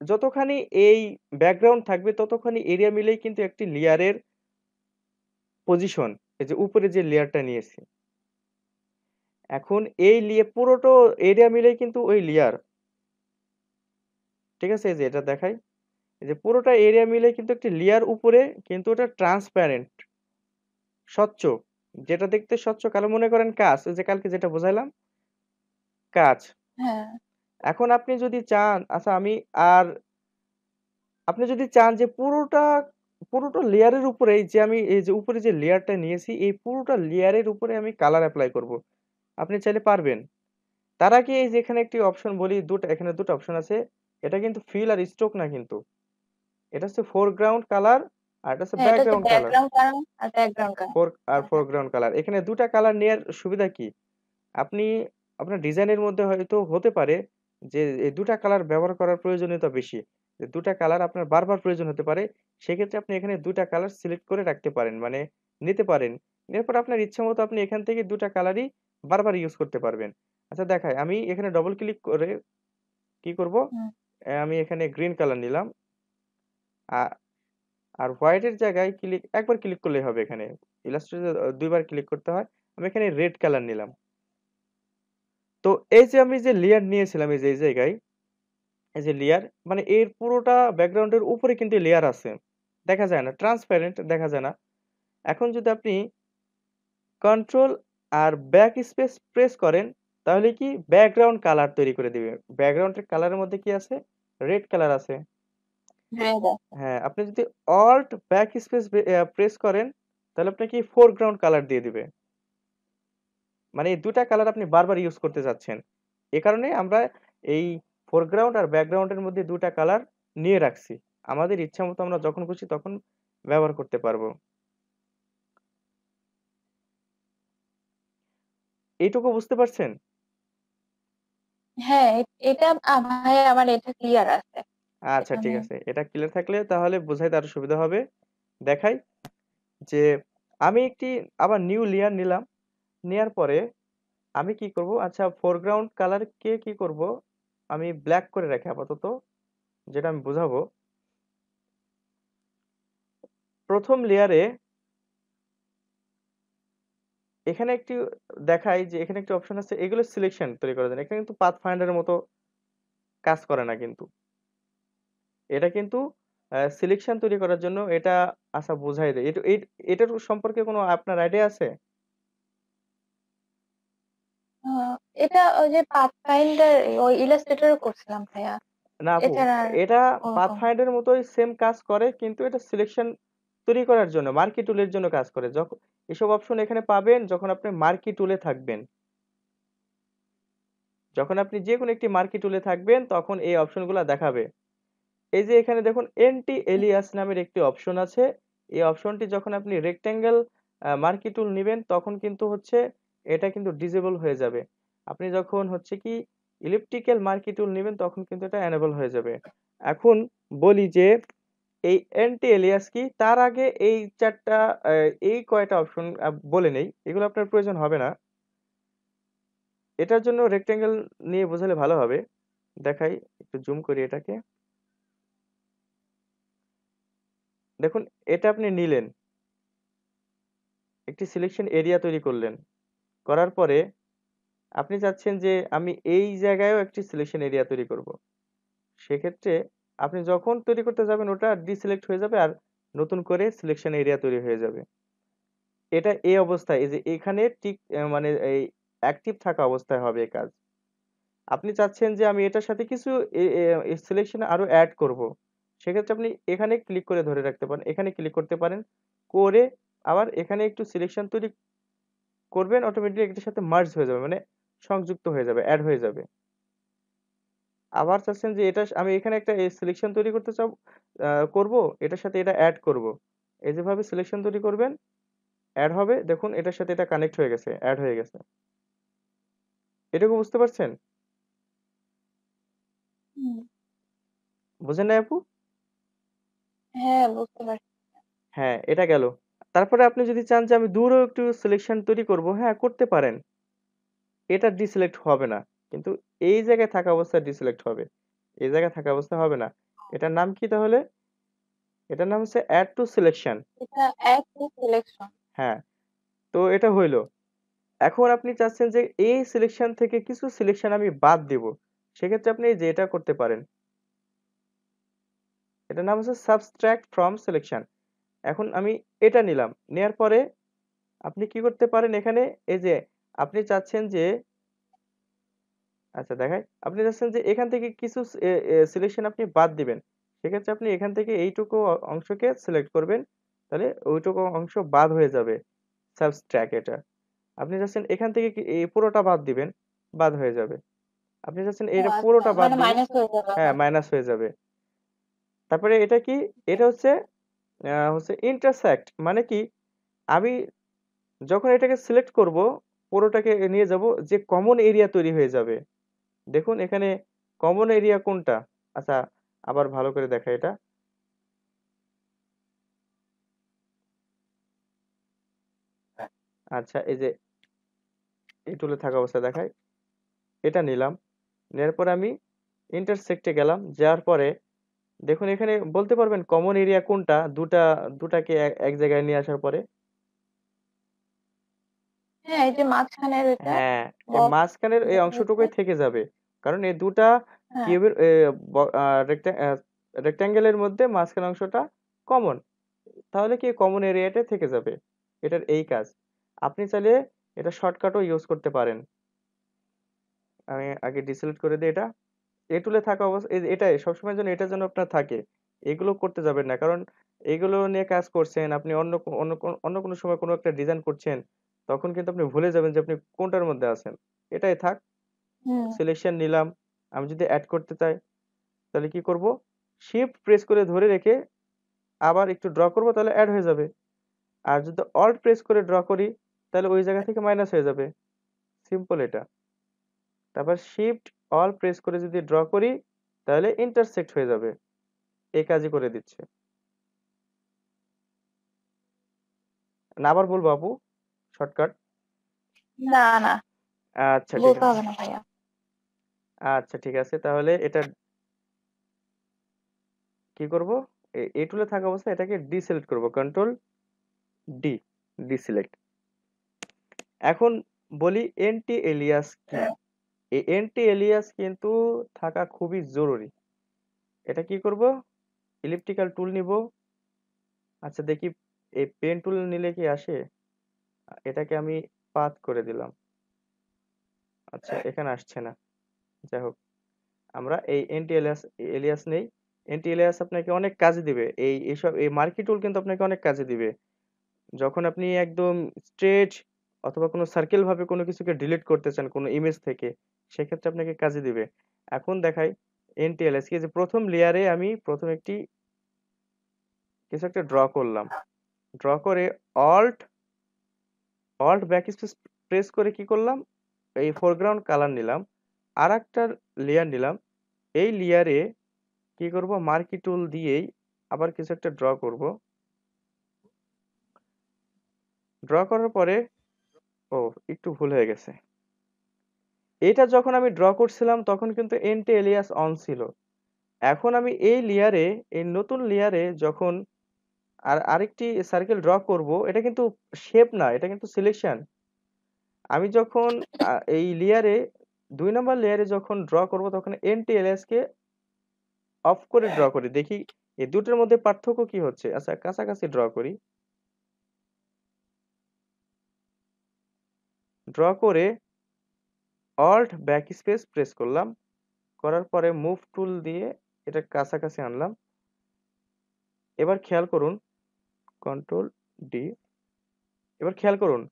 যতখানি এই ব্যাকগ্রাউন্ড থাকবে, ততখানি এরিয়া মিলেই কিন্তু একটি লেয়ারের পজিশন এই যে উপরে যে লেয়ারটা নিয়েছি। এখন এই লিয়ে পুরোটো এরিয়া মিলেই কিন্তু ওই লেয়ার ঠিক আছে? এই যে এটা দেখাই। যে পুরোটা এরিয়া মিলে কিন্তু একটি লেয়ার উপরে কিন্তু ওটা ট্রান্সপ্যারেন্ট স্বচ্ছ। যেটা দেখতে স্বচ্ছ কালো মনে করেন কাজ ওই যে কালকে যেটা বোঝাইলাম, কাজ। হ্যাঁ। এখন আপনি যদি চান আচ্ছা আমি আর আপনি যদি চান যে পুরোটা পুরোটা লেয়ারের উপরে যে আমি এই যে উপরে যে লেয়ারটা নিয়েছি এই পুরোটা লেয়ারের উপরে আমি কালার অ্যাপ্লাই করব। আপনি চাইলে পারবেন। তার আগে এই যে এখানে একটি অপশন বলি দুটো এখানে দুটো অপশন আছে। এটা কিন্তু ফিল আর স্ট্রোক না কিন্তু। এটা হচ্ছে ফোরগ্রাউন্ড কালার আর এটা হচ্ছে ব্যাকগ্রাউন্ড কালার আর ফোর আর। ফোরগ্রাউন্ড কালার এখানে দুটা কালার নেওয়ার সুবিধা কি? আপনি আপনার ডিজাইনের মধ্যে হয়তো হতে পারে যে এই দুটা কালার ব্যবহার করার প্রয়োজনীয়তা বেশি। যে দুটা কালার আপনার বারবার প্রয়োজন হতে পারে সেক্ষেত্রে আপনি এখানে দুটা কালার সিলেক্ট করে রাখতে পারেন মানে নিতে পারেন। এরপর আপনার ইচ্ছা মতো আপনি এখান থেকে দুটা কালারই বারবার ইউজ করতে পারবেন। আচ্ছা দেখায় আমি এখানে ডবল ক্লিক করে কি করব? আমি এখানে গ্রিন কালার নিলাম। আর হোয়াইটের জায়গায় ক্লিক একবার ক্লিক করলেই হবে এখানে। ইলাস্ট্রেটর দুইবার ক্লিক করতে হয়। আমি এখানে রেড কালার নিলাম। তো এই যে আমি যে লেয়ার নিয়েছিলাম এই যে এই জায়গায় এই যে লেয়ার মানে এর পুরোটা ব্যাকগ্রাউন্ডের উপরে কিন্তু লেয়ার আছে। দেখা যায় না ট্রান্সপারেন্ট দেখা যায় না। এখন যদি আপনি কন্ট্রোল আর ব্যাক স্পেস প্রেস করেন তাহলে কি ব্যাকগ্রাউন্ড কালার তৈরি করে দিবে। ব্যাকগ্রাউন্ডের কালারের মধ্যে কি আছে? রেড কালার আছে। রেড হ্যাঁ। আপনি যদি অল্ট ব্যাক স্পেস প্রেস করেন তাহলে আপনাকে ফোরগ্রাউন্ড কালার দিয়ে দিবে। মানে এই দুটা কালার আপনি বারবার ইউজ করতে চাচ্ছেন। এ কারণে আমরা এই ফোরগ্রাউন্ড আর ব্যাকগ্রাউন্ডের মধ্যে দুটা কালার নিয়ে রাখছি। আমাদের ইচ্ছা মতো আমরা যখন খুশি তখন ব্যবহার করতে পারব। এইটুকু বুঝতে পারছেন? হ্যাঁ এটা আ, ভাই আমার এটা ক্লিয়ার আছে। আচ্ছা ঠিক আছে। এটা ক্লিয়ার থাকলে তাহলে বোঝাইতে আরও সুবিধা হবে। দেখাই যে আমি একটি আবার নিউ লেয়ার নিলাম। নেয়ার পরে আমি কি করব? আচ্ছা ফোরগ্রাউন্ড কালারকে কি করব? আমি ব্ল্যাক করে রাখি আপাতত যেটা আমি বোঝাবো। প্রথম লেয়ারে এখানে একটি দেখাই যে এখানে একটি অপশন আছে, এগুলো সিলেকশন তৈরি করার জন্য। এখানে কিন্তু পাথ ফাইন্ডারের মতো কাজ করে না কিন্তু। এটা কিন্তু সিলেকশন তৈরি করার জন্য এটা আচ্ছা বোঝাই দেয়। এটা এটার সম্পর্কে কোনো আপনার আইডিয়া আছে? এটা ওই যে পাথফাইন্ডার ওই করছিলাম ভাইয়া। না আপু এছাড়া আর এটা ওরকম পাথফাইন্ডারের মতোই সেম কাজ করে কিন্তু এটা সিলেকশন তৈরি করার জন্য মার্কি টুলের জন্য কাজ করে। যখন এসব অপশন এখানে পাবেন যখন আপনি মার্কি টুলে থাকবেন। যখন আপনি যে কোনো একটি মার্কি টুলে থাকবেন তখন এই অপশনগুলো দেখাবে। এই যে এখানে দেখুন এন্টি এলিয়াস নামের একটি অপশন আছে। এই অপশনটি যখন আপনি রেক্টেঙ্গেল মার্কি টুল নেবেন তখন কিন্তু হচ্ছে এটা কিন্তু ডিজেবল হয়ে যাবে। আপনি যখন হচ্ছে কি ইলেকট্রিক্যাল মার্কি টুল নেবেন, তখন কিন্তু এটা এনেবল হয়ে যাবে। এখন বলি যে, এই এন্টি এলিয়াস কি, তার আগে এই চারটা এই কয়টা অপশন বলে নেই, এগুলো আপনার প্রয়োজন হবে না। এটার জন্য রেক্টেঙ্গেল নিয়ে বোঝালে ভালো হবে। দেখাই, একটু জুম করি এটাকে। দেখুন, এটা আপনি নিলেন। একটি সিলেকশন এরিয়া তৈরি করলেন। করার পরে আপনি চাচ্ছেন যে আমি এই জায়গায়ও একটি সিলেকশন এরিয়া তৈরি করব। সেক্ষেত্রে আপনি যখন তৈরি করতে যাবেন, ওটা ডিসিলেক্ট হয়ে যাবে আর নতুন করে সিলেকশন এরিয়া তৈরি হয়ে যাবে। এটা এই অবস্থায়, এই যে এখানে টিক মানে এই অ্যাক্টিভ থাকা অবস্থায় হবে কাজ। আপনি চাচ্ছেন যে আমি এটার সাথে কিছু সিলেকশন আরও অ্যাড করব। সেক্ষেত্রে আপনি এখানে ক্লিক করে ধরে রাখতে পারেন, এখানে ক্লিক করতে পারেন, করে আবার এখানে একটু সিলেকশন তৈরি করবেন অটোমেটিক এটার সাথে মার্জ হয়ে যাবে। মানে সংযুক্ত হয়ে যাবে অ্যাড হয়ে যাবে। আবার চাচ্ছেন যে এটা আমি এখানে একটা সিলেকশন তৈরি করতে চাও করব এটার সাথে এটা অ্যাড করব। এই যেভাবে সিলেকশন তৈরি করবেন অ্যাড হবে দেখুন এটার সাথে এটা কানেক্ট হয়ে গেছে অ্যাড হয়ে গেছে। এটুকু বুঝতে পারছেন? বুঝেন না আপু? হ্যাঁ বুঝতে পারছি। হ্যাঁ এটা গেল। তারপরে আপনি যদি চান যে আমি দূরেও একটু সিলেকশন তৈরি করব হ্যাঁ করতে পারেন। এটা ডিসিলেক্ট হবে না। কিন্তু এই জায়গায় থাকা অবস্থায় ডিসিলেক্ট হবে। এই জায়গায় থাকা অবস্থা হবে না। এটার নাম কি তাহলে? এটার নাম হচ্ছে অ্যাড টু সিলেকশন এটা অ্যাড টু সিলেকশন হ্যাঁ। তো এটা হইল। এখন আপনি চাচ্ছেন যে এই সিলেকশন থেকে কিছু সিলেকশন আমি বাদ দিব। সেক্ষেত্রে আপনি যে এটা করতে পারেন। এটার নাম হচ্ছে সাবস্ট্রাক্ট ফ্রম সিলেকশন এখন আমি এটা নিলাম। নেয়ার পরে আপনি কি করতে পারেন এখানে? এই যে আপনি চাচ্ছেন যে আচ্ছা দেখাই। আপনি চাচ্ছেন যে এখান থেকে কিছু সিলেকশন আপনি বাদ দিবেন। সেক্ষেত্রে আপনি এখান থেকে এইটুকু অংশকে সিলেক্ট করবেন তাহলে ওইটুকু অংশ বাদ হয়ে যাবে সাবস্ট্রাক এটা। আপনি চাচ্ছেন এখান থেকে এই পুরোটা বাদ দিবেন বাদ হয়ে যাবে। আপনি চাচ্ছেন এটা আচ্ছা পুরোটা বাদ মানে দিবেন হয়ে হ্যাঁ মাইনাস হয়ে যাবে। তারপরে এটা কি এটা হচ্ছে হচ্ছে ইন্টারসেক্ট মানে কি আমি যখন এটাকে সিলেক্ট করব পুরোটাকে নিয়ে যাব যে কমন এরিয়া তৈরি হয়ে যাবে। দেখুন এখানে কমন এরিয়া কোনটা? আচ্ছা আবার ভালো করে দেখা এটা। আচ্ছা এই যে এই টুলে থাকা অবস্থা দেখায় এটা নিলাম। নেওয়ার পরে আমি ইন্টারসেক্টে গেলাম। যাওয়ার পরে দেখুন এখানে বলতে পারবেন কমন এরিয়া কোনটা? দুটা, দুটাকে এক- এক জায়গায় নিয়ে আসার পরে হ্যাঁ এই যে মাঝখানের এটা হ্যাঁ box মাঝখানের এই অংশটুকুই থেকে যাবে। কারণ এই দুটা হ্যাঁ। কিউবের রেক্ট্যাঙ্গেলের মধ্যে মাঝখানের অংশটা কমন তাহলে কি কমন এরিয়াটা থেকে যাবে? এটার এই কাজ। আপনি চাইলে এটা শর্টকাটও ইউজ করতে পারেন। আমি আগে ডিসিলেক্ট করে দিই এটা। এ টুলে থাকা অবস্থা এই- এটাই সবসময় যেন এটা যেন আপনার থাকে। এগুলো করতে যাবেন না। কারণ এগুলো নিয়ে কাজ করছেন আপনি অন্য কো- অন্য কোনো অন্য কোনো সময় কোনো একটা ডিজাইন করছেন তখন কিন্তু আপনি ভুলে যাবেন যে আপনি কোনটার মধ্যে আছেন। এটাই থাক হুম। সিলেকশন নিলাম। আমি যদি অ্যাড করতে চাই তাহলে কি করব? শিফট প্রেস করে ধরে রেখে আবার একটু ড্র করব তাহলে অ্যাড হয়ে যাবে। আর যদি অল্ট প্রেস করে ড্র করি তাহলে ওই জায়গা থেকে মাইনাস হয়ে যাবে। সিম্পল এটা। তারপর শিফট অল প্রেস করে যদি ড্র করি তাহলে ইন্টারসেক্ট হয়ে যাবে। এই কাজই করে দিচ্ছে। না আবার বলব আপু শর্টকাট? না না। আচ্ছা ঠিক আছে। না ভাইয়া। আচ্ছা ঠিক আছে। তাহলে এটা কি করব? এ টুলে থাকা অবস্থায় এটাকে ডিসিলেক্ট করব। কন্ট্রোল ডি ডিসিলেক্ট এখন বলি এন্টি এলিয়াস কি? এই এন্টি এলিয়াস কিন্তু থাকা খুবই জরুরি। এটা কি করব? ইলিপ্টিক্যাল টুল নিব। আচ্ছা দেখি এই পেন টুল নিলে কি আসে? এটাকে আমি পাথ করে দিলাম। আচ্ছা এখানে আসছে না। যাই হোক, আমরা এই এন্টি এলিয়াস এলিয়াস নেই। এন্টি এলিয়াস আপনাকে অনেক কাজে দিবে। এই এইসব এই মার্কি টুল কিন্তু আপনাকে অনেক কাজে দিবে। যখন আপনি একদম স্ট্রেট অথবা কোনো সার্কেল ভাবে কোনো কিছুকে ডিলিট করতে চান কোনো ইমেজ থেকে, সেক্ষেত্রে আপনাকে কাজে দিবে। এখন দেখাই এনটিএলএস কি যে প্রথম লেয়ারে আমি প্রথম একটি কিছু একটা ড্র করলাম। ড্র করে alt alt back space press করে কি করলাম? এই ফোরগ্রাউন্ড কালার নিলাম। আর একটা লেয়ার নিলাম। এই লেয়ারে কি করব? মার্কি টুল দিয়েই আবার কিছু একটা ড্র করব। ড্র করার পরে, ও, একটু ভুল হয়ে গেছে। এটা যখন আমি ড্র করছিলাম, তখন কিন্তু এন্টে এলিয়াস অন ছিল। এখন আমি এই লেয়ারে এই নতুন লেয়ারে যখন আর আরেকটি সার্কেল ড্র করব, এটা কিন্তু শেপ না, এটা কিন্তু সিলেকশন আমি যখন এই লেয়ারে দুই নম্বর লেয়ারে যখন ড্র করব, তখন এন্টি এলিয়াস কে অফ করে ড্র করি। দেখি, এই দুটোর মধ্যে পার্থক্য কি হচ্ছে? আচ্ছা কাছাকাছি ড্র করি। ড্র করে অল্ট ব্যাক স্পেস প্রেস করলাম। করার পরে মুভ টুল দিয়ে এটা কাছাকাছি আনলাম। এবার খেয়াল করুন কন্ট্রোল ডি এবার খেয়াল করুন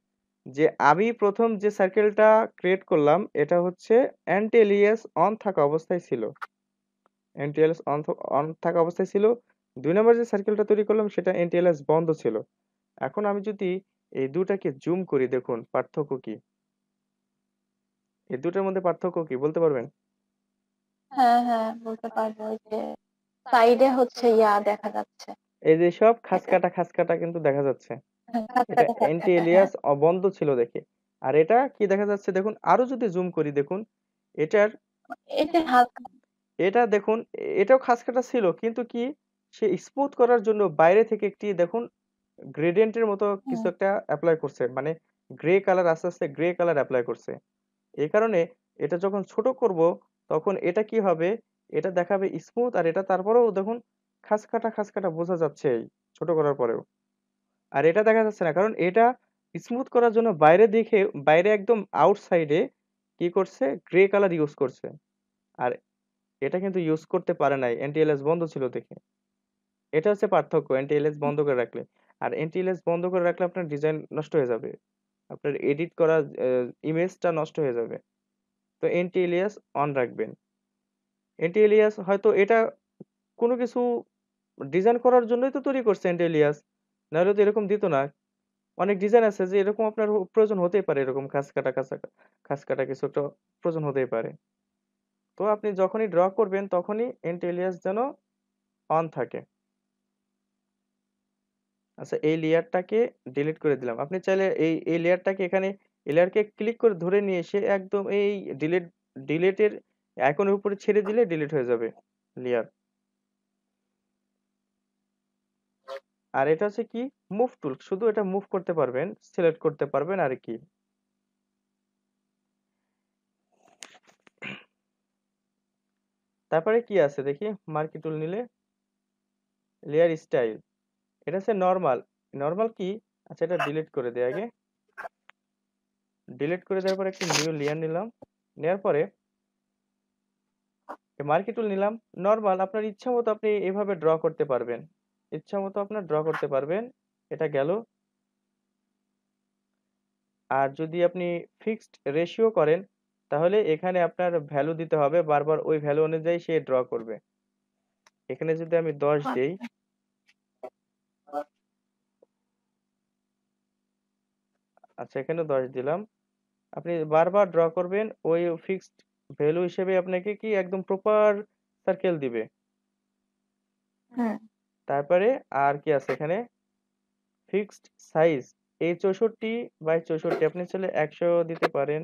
যে আমি প্রথম যে সার্কেলটা ক্রিয়েট করলাম, এটা হচ্ছে অ্যান্টিএলিয়াস অন থাকা অবস্থায় ছিল। অ্যান্টিএলিয়াস অন অন থাকা অবস্থায় ছিল। দুই নম্বর যে সার্কেলটা তৈরি করলাম, সেটা অ্যান্টিএলিয়াস বন্ধ ছিল। এখন আমি যদি এই দুটাকে জুম করি, দেখুন পার্থক্য কি? এই দুটার মধ্যে পার্থক্য কি, বলতে পারবেন? হ্যাঁ হ্যাঁ বলতে পারব যে সাইডে হচ্ছে ইয়া দেখা যাচ্ছে। এই যে সব খাস কাটা খাস কাটা কিন্তু দেখা যাচ্ছে। এটা অ্যান্টি এলিয়াস বন্ধ ছিল দেখে। আর এটা কি দেখা যাচ্ছে? দেখুন আরও যদি জুম করি দেখুন এটার হালকা এটা দেখুন এটাও খাস কাটা ছিল কিন্তু কি সে স্মুথ করার জন্য বাইরে থেকে একটি দেখুন গ্রেডিয়েন্টের মতো কিছু একটা অ্যাপ্লাই করছে। মানে গ্রে কালার আস্তে আস্তে গ্রে কালার অ্যাপ্লাই করছে। এই কারণে এটা যখন ছোট করব তখন এটা কি হবে? এটা দেখাবে স্মুথ আর এটা তারপরেও দেখুন খাস কাটা খাস কাটা বোঝা যাচ্ছে ছোট করার পরেও। আর এটা দেখা যাচ্ছে না, কারণ এটা স্মুথ করার জন্য বাইরে দেখে, বাইরে একদম আউটসাইডে কি করছে? গ্রে কালার ইউজ করছে। আর এটা কিন্তু ইউজ করতে পারে নাই এনটিএলএস বন্ধ ছিল দেখে। এটা হচ্ছে পার্থক্য এনটিএলএস বন্ধ করে রাখলে। আর এনটিএলএস বন্ধ করে রাখলে আপনার ডিজাইন নষ্ট হয়ে যাবে। আপনার এডিট করা ইমেজটা নষ্ট হয়ে যাবে। তো এনটিএলএস অন রাখবেন। এনটিএলএস হয়তো এটা কোনো কিছু ডিজাইন করার জন্যই তো তৈরি করছে এনটিএলএস নাহলে তো এরকম দিত না। অনেক ডিজাইন আছে যে এরকম আপনার প্রয়োজন হতেই পারে, এরকম খাস কাটা খাস খাস কাটা কিছু একটা প্রয়োজন হতেই পারে। তো আপনি যখনই ড্র করবেন, তখনই এন্টেলিয়াস যেন অন থাকে। আচ্ছা এই লেয়ারটাকে ডিলিট করে দিলাম। আপনি চাইলে এই এই লেয়ারটাকে এখানে, এই লেয়ারকে ক্লিক করে ধরে নিয়ে এসে একদম এই ডিলিট ডিলিটের আইকনের উপরে ছেড়ে দিলে ডিলিট হয়ে যাবে লেয়ার আর এটা হচ্ছে কি? মুভ টুল শুধু এটা মুভ করতে পারবেন সিলেক্ট করতে পারবেন আর কি। তারপরে কি আছে দেখি? মার্কি টুল নিলে লেয়ার স্টাইল এটা হচ্ছে নর্মাল নর্মাল কি? আচ্ছা এটা ডিলিট করে দেয় আগে। ডিলিট করে দেওয়ার পরে একটি নিউ লেয়ার নিলাম, নেওয়ার পরে মার্কি টুল নিলাম নর্মাল আপনার ইচ্ছা মতো আপনি এভাবে ড্র করতে পারবেন। ইচ্ছা মতো আপনার ড্র করতে পারবেন। এটা গেল। আর যদি আপনি ফিক্সড রেশিও করেন তাহলে এখানে আপনার ভ্যালু দিতে হবে। বারবার ওই ভ্যালু অনুযায়ী সে ড্র করবে। এখানে যদি আমি দশ দিই আচ্ছা এখানে দশ দিলাম। আপনি বারবার ড্র করবেন ওই ফিক্সড ভ্যালু হিসেবে আপনাকে কি একদম প্রপার সার্কেল দিবে? হুম তারপরে আর কি আছে এখানে? ফিক্সড সাইজ এই চৌষট্টি বাই চৌষট্টি। আপনি চাইলে একশো দিতে পারেন।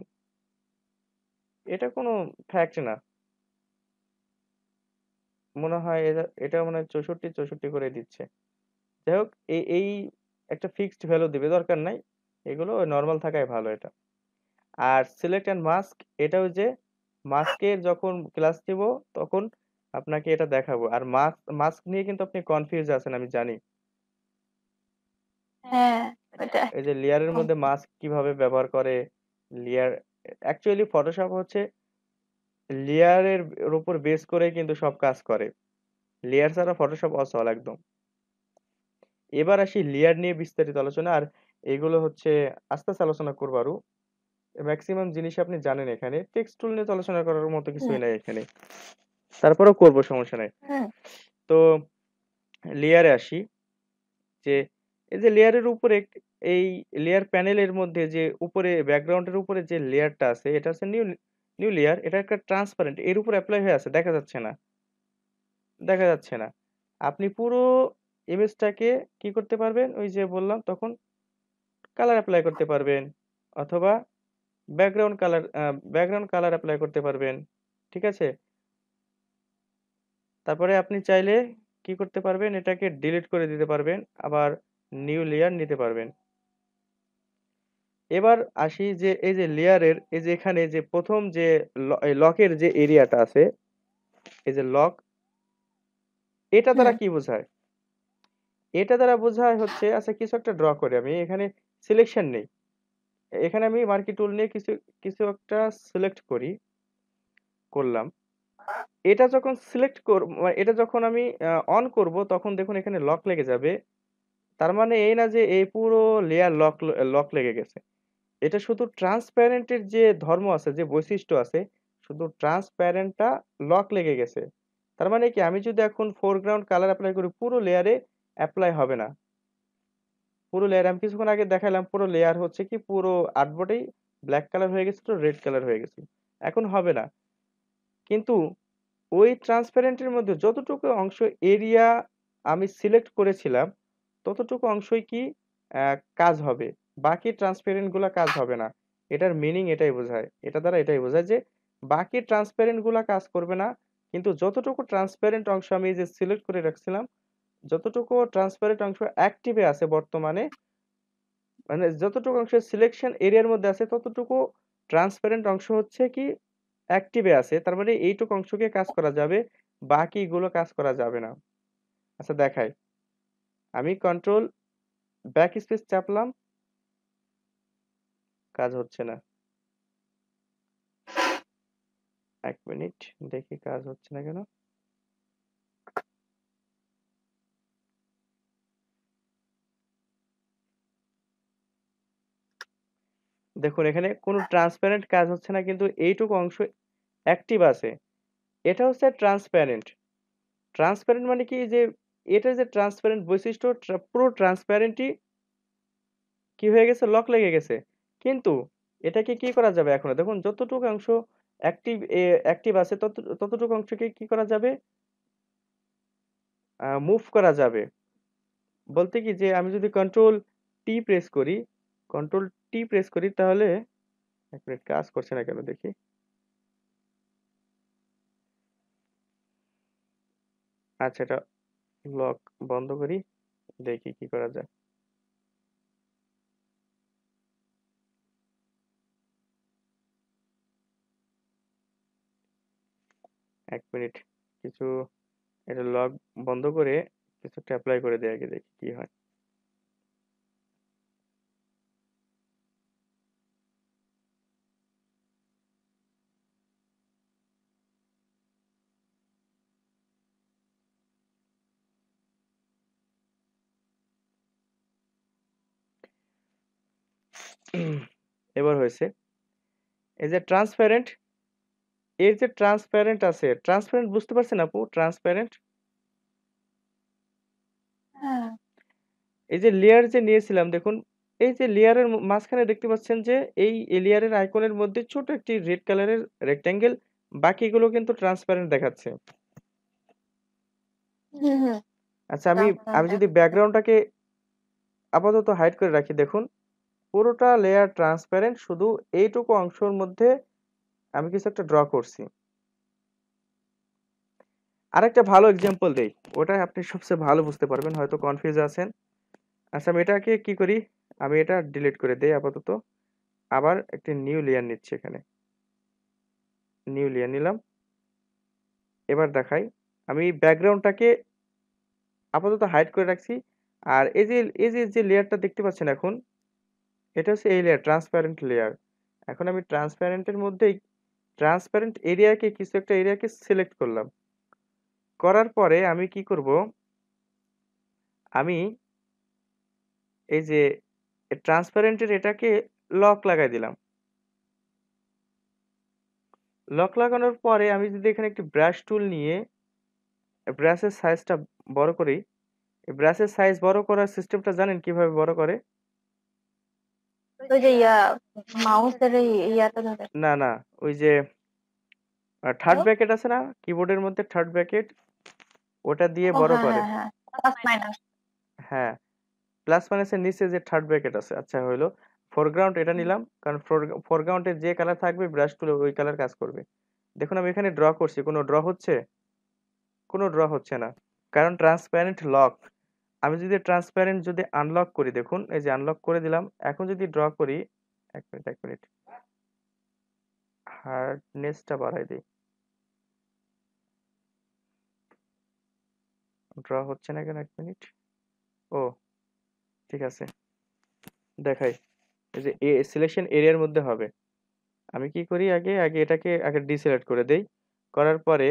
এটা কোনো ফ্যাক্ট না। মনে হয় এটা মনে হয় চৌষট্টি চৌষট্টি করে দিচ্ছে। যাই হোক এই এই একটা ফিক্সড ভ্যালু দিবে, দরকার নাই। এগুলো নর্মাল থাকাই ভালো এটা। আর সিলেক্ট অ্যান্ড মাস্ক এটাও যে মাস্কের যখন ক্লাস দিব তখন আপনাকে এটা দেখাবো। আর মাস্ক মাস্ক নিয়ে কিন্তু আপনি কনফিউজ আছেন আমি জানি। হ্যাঁ ওটা এই যে লেয়ারের মধ্যে মাস্ক কীভাবে ব্যবহার করে লেয়ার অ্যাকচুয়ালি ফটোশপ হচ্ছে লেয়ারের উপর বেস করে কিন্তু সব কাজ করে। লেয়ার ছাড়া ফটোশপ অচল একদম। এবার আসি লেয়ার নিয়ে বিস্তারিত আলোচনা আর এগুলো হচ্ছে আস্তে আস্তে আলোচনা করব আরও। ম্যাক্সিমাম জিনিস আপনি জানেন এখানে টেক্সট টুল নিয়ে তো আলোচনা করার মতো কিছুই নাই এখানে। তারপরেও করব সমস্যা নাই। হুম তো লেয়ারে আসি যে এই যে লেয়ারের উপরে এই লেয়ার প্যানেলের মধ্যে যে উপরে ব্যাকগ্রাউন্ডের উপরে যে লেয়ারটা আছে এটা হচ্ছে নিউ নিউ লেয়ার এটা একটা ট্রান্সপারেন্ট এর উপর অ্যাপ্লাই হয়ে আছে দেখা যাচ্ছে না। দেখা যাচ্ছে না। আপনি পুরো ইমেজটাকে কি করতে পারবেন? ওই যে বললাম তখন কালার অ্যাপ্লাই করতে পারবেন অথবা background colour background colour apply করতে পারবেন ঠিক আছে? তারপরে আপনি চাইলে কি করতে পারবেন? এটাকে ডিলিট করে দিতে পারবেন। আবার নিউ লেয়ার নিতে পারবেন। এবার আসি যে এই যে লেয়ারের এই যে এখানে যে প্রথম যে লকের যে এরিয়াটা আছে এই যে লক এটা দ্বারা কি বোঝায়? এটা দ্বারা বোঝায় হচ্ছে আচ্ছা কিছু একটা ড্র করি আমি এখানে সিলেকশন নেই। এখানে আমি মার্কি টুল নিয়ে কিছু কিছু একটা সিলেক্ট করি করলাম। এটা যখন সিলেক্ট কর মানে এটা যখন আমি অন করব, তখন দেখুন এখানে লক লেগে যাবে। তার মানে এই না যে এই পুরো লেয়ার লক লক লেগে গেছে। এটা শুধু ট্রান্সপ্যারেন্টের যে ধর্ম আছে, যে বৈশিষ্ট্য আছে, শুধু ট্রান্সপ্যারেন্টটা লক লেগে গেছে। তার মানে কি, আমি যদি এখন ফোরগ্রাউন্ড কালার অ্যাপ্লাই করি, পুরো লেয়ারে অ্যাপ্লাই হবে না। পুরো লেয়ার আমি কিছুক্ষণ আগে দেখালাম, পুরো লেয়ার হচ্ছে কি, পুরো আর্টবোর্ডেই ব্ল্যাক কালার হয়ে গেছিল রেড কালার হয়ে গেছে। এখন হবে না। কিন্তু ওই ট্রান্সপারেন্টের মধ্যে যতটুকু অংশ এরিয়া আমি সিলেক্ট করেছিলাম, ততটুকু অংশই কি কাজ হবে। বাকি ট্রান্সপারেন্টগুলা কাজ হবে না। এটার মিনিং এটাই বোঝায়। এটা দ্বারা এটাই বোঝায় যে, বাকি ট্রান্সপারেন্টগুলা কাজ করবে না, কিন্তু যতটুকু ট্রান্সপারেন্ট অংশ আমি যে সিলেক্ট করে রাখছিলাম, যতটুকু ট্রান্সপারেন্ট অংশ অ্যাক্টিভে আছে বর্তমানে মানে যতটুকু অংশ সিলেকশন এরিয়ার মধ্যে আছে, ততটুকু ট্রান্সপারেন্ট অংশ হচ্ছে কি অ্যাক্টিভে আছে, তার মানে এইটুকু অংশকে কাজ করা যাবে, বাকিগুলো কাজ করা যাবে না। আচ্ছা দেখাই। আমি কন্ট্রোল ব্যাক স্পেস চাপলাম। কাজ হচ্ছে না। এক মিনিট, দেখি কাজ হচ্ছে না কেন। দেখুন, এখানে কোনো ট্রান্সপারেন্ট কাজ হচ্ছে না, কিন্তু এইটুকু অংশ অ্যাক্টিভ আছে। এটা হচ্ছে ট্রান্সপারেন্ট ট্রান্সপারেন্ট মানে কি? যে এটা যে ট্রান্সপারেন্ট বৈশিষ্ট্য পুরো ট্রান্সপারেন্টই কি হয়ে গেছে? লক লেগে গেছে। কিন্তু এটাকে কি করা যাবে এখন? দেখুন, যতটুকু অংশ অ্যাক্টিভ অ্যাক্টিভ আছে, তত, ততটুকু অংশকে কি করা যাবে? মুভ করা যাবে। বলতে কি? যে আমি যদি কন্ট্রোল টি প্রেস করি কন্ট্রোল টি প্রেস করি, তাহলে এক মিনিট, কাজ করছে না কেন দেখি। আচ্ছা এটা লক বন্ধ করি, দেখি কি করা যায়। এক মিনিট, কিছু, এটা লক বন্ধ করে, কিছু একটা অ্যাপ্লাই করে দেয় আগে, দেখি কি হয়। এবার হয়েছে। এই যে ট্রান্সপারেন্ট এর যে ট্রান্সপারেন্ট আছে ট্রান্সপারেন্ট বুঝতে পারছেন আপু? ট্রান্সপারেন্ট হ্যাঁ। এই যে লেয়ার যে নিয়েছিলাম দেখুন এই যে লেয়ারের মাঝখানে দেখতে পাচ্ছেন যে এই লেয়ারের আইকনের মধ্যে ছোট একটি রেড কালারের রেক্টেঙ্গেল বাকিগুলো কিন্তু ট্রান্সপারেন্ট দেখাচ্ছে। আচ্ছা আমি আমি যদি ব্যাকগ্রাউন্ডটাকে আপাতত হাইড করে রাখি দেখুন। পুরোটা লেয়ার ট্রান্সপারেন্ট শুধু এইটুকু অংশের মধ্যে আমি কিছু একটা ড্র করছি। আরেকটা ভালো এক্সাম্পল দেই, ওটা আপনি সবচেয়ে ভালো বুঝতে পারবেন, হয়তো কনফিউজ আছেন। আচ্ছা আমি এটাকে কি করি? আমি এটা ডিলিট করে দেই আপাতত। আবার একটি নিউ লেয়ার নিচ্ছি এখানে। নিউ লেয়ার নিলাম। এবার দেখাই, আমি ব্যাকগ্রাউন্ডটাকে আপাতত হাইড করে রাখছি। আর এই যে এই যে যে লেয়ারটা দেখতে পাচ্ছেন এখন এটা হচ্ছে এই লেয়ার ট্রান্সপারেন্ট লেয়ার এখন আমি ট্রান্সপ্যারেন্টের মধ্যেই ট্রান্সপ্যারেন্ট এরিয়াকে কিছু একটা এরিয়াকে সিলেক্ট করলাম। করার পরে আমি কি করব? আমি এই যে ট্রান্সপারেন্টের এটাকে লক লাগাই দিলাম। লক লাগানোর পরে আমি যদি এখানে একটি ব্রাশ টুল নিয়ে ব্রাশের সাইজটা বড় করি ব্রাশের সাইজ বড় করার সিস্টেমটা জানেন কীভাবে বড় করে? ওই যে ইয়া মাউসের ইয়াটা ধরে। না না ওই যে থার্ড? ব্র্যাকেট আছে না? কিবোর্ডের মধ্যে থার্ড ব্র্যাকেট ওটা দিয়ে বড় হ্যাঁ করে। হ্যাঁ হ্যাঁ প্লাস হ্যাঁ মাইনাসের নিচে যে থার্ড ব্র্যাকেট আছে আচ্ছা হইল। ফোরগ্রাউন্ড এটা নিলাম কারণ ফোরগ্রাউন্ডের যে কালার থাকবে ব্রাশ টুলে ওই কালার কাজ করবে। দেখুন আমি এখানে ড্র করছি কোনো ড্র হচ্ছে? কোনো ড্র হচ্ছে না কারণ ট্রান্সপ্যারেন্ট লক আমি যদি ট্রান্সপারেন্ট যদি আনলক করি, দেখুন, এই যে আনলক করে দিলাম, এখন যদি ড্র করি, এক মিনিট এক মিনিট হার্ডনেসটা বাড়াই দিই। ড্র হচ্ছে না কেন? এক মিনিট ও, ঠিক আছে, দেখাই, এই যে এ সিলেকশন এরিয়ার মধ্যে হবে। আমি কি করি আগে আগে এটাকে, আগে ডিসিলেক্ট করে দেই, করার পরে,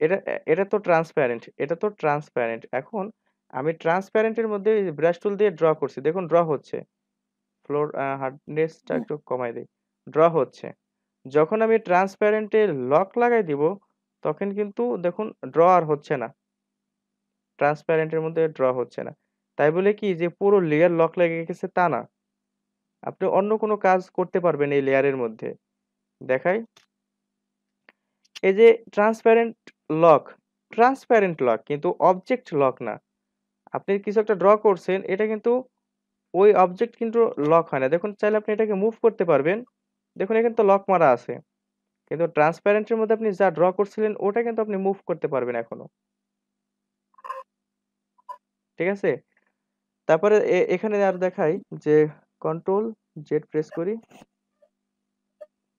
এটা এটা তো ট্রান্সপ্যারেন্ট এটা তো ট্রান্সপ্যারেন্ট এখন আমি ট্রান্সপ্যারেন্টের মধ্যে ব্রাশ টুল দিয়ে ড্র করছি। দেখুন ড্র হচ্ছে। ফ্লোর হার্ডনেসটা হুম। একটু কমাই দিই। ড্র হচ্ছে। যখন আমি ট্রান্সপ্যারেন্টে লক লাগাই দিব তখন কিন্তু দেখুন ড্র আর হচ্ছে না। ট্রান্সপ্যারেন্টের মধ্যে ড্র হচ্ছে না। তাই বলে কি যে পুরো লেয়ার লক লেগে গেছে তা না। আপনি অন্য কোনো কাজ করতে পারবেন এই লেয়ারের মধ্যে। দেখাই। এই যে ট্রান্সপ্যারেন্ট লক ট্রান্সপ্যারেন্ট লক কিন্তু অবজেক্ট লক না। আপনি কিছু একটা ড্র করছেন, এটা কিন্তু ওই অবজেক্ট কিন্তু লক হয় না। দেখুন, চাইলে আপনি এটাকে মুভ করতে পারবেন। দেখুন, এখানে তো লক মারা আছে। কিন্তু ট্রান্সপ্যারেন্টের মধ্যে আপনি যা ড্র করছিলেন, ওটা কিন্তু আপনি মুভ করতে পারবেন এখনও। ঠিক আছে? তারপরে এখানে আর দেখাই যে কন্ট্রোল জেড প্রেস করি।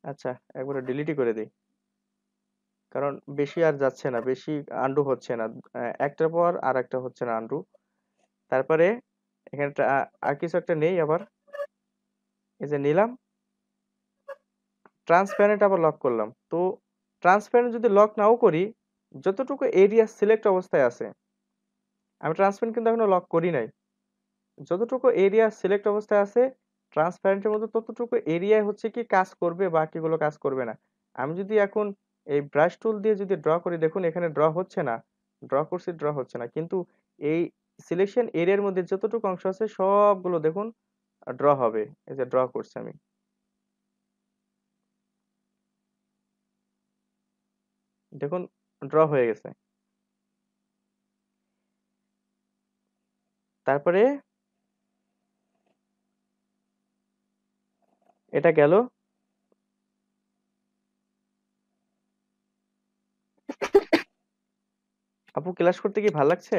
আচ্ছা একবার ডিলিটই করে দিই। কারণ বেশি আর যাচ্ছে না, বেশি আন্ডু হচ্ছে না। একটার পর আর একটা হচ্ছে না আন্ডু তারপরে এখানে আর কিছু একটা নেই আবার। এই যে নিলাম। ট্রান্সপ্যারেন্ট আবার লক করলাম। তো ট্রান্সপ্যারেন্ট যদি লক নাও করি, যতটুকু এরিয়া সিলেক্ট অবস্থায় আছে, আমি ট্রান্সপ্যারেন্ট কিন্তু এখনও লক করি নাই। যতটুকু এরিয়া সিলেক্ট অবস্থায় আছে ট্রান্সপ্যারেন্টের মধ্যে ততটুকু এরিয়ায় হচ্ছে কি কাজ করবে, বাকিগুলো কাজ করবে না। আমি যদি এখন এই ব্রাশ টুল দিয়ে যদি ড্র করি, দেখুন এখানে ড্র হচ্ছে না। ড্র করছি ড্র হচ্ছে না। কিন্তু এই সিলেকশন এরিয়ার মধ্যে যতটুকু অংশ আছে সবগুলো দেখুন ড্র হবে। এই যে ড্র করছি আমি। দেখুন ড্র হয়ে গেছে। তারপরে এটা গেল। আপু ক্লাস করতে কি ভালো লাগছে?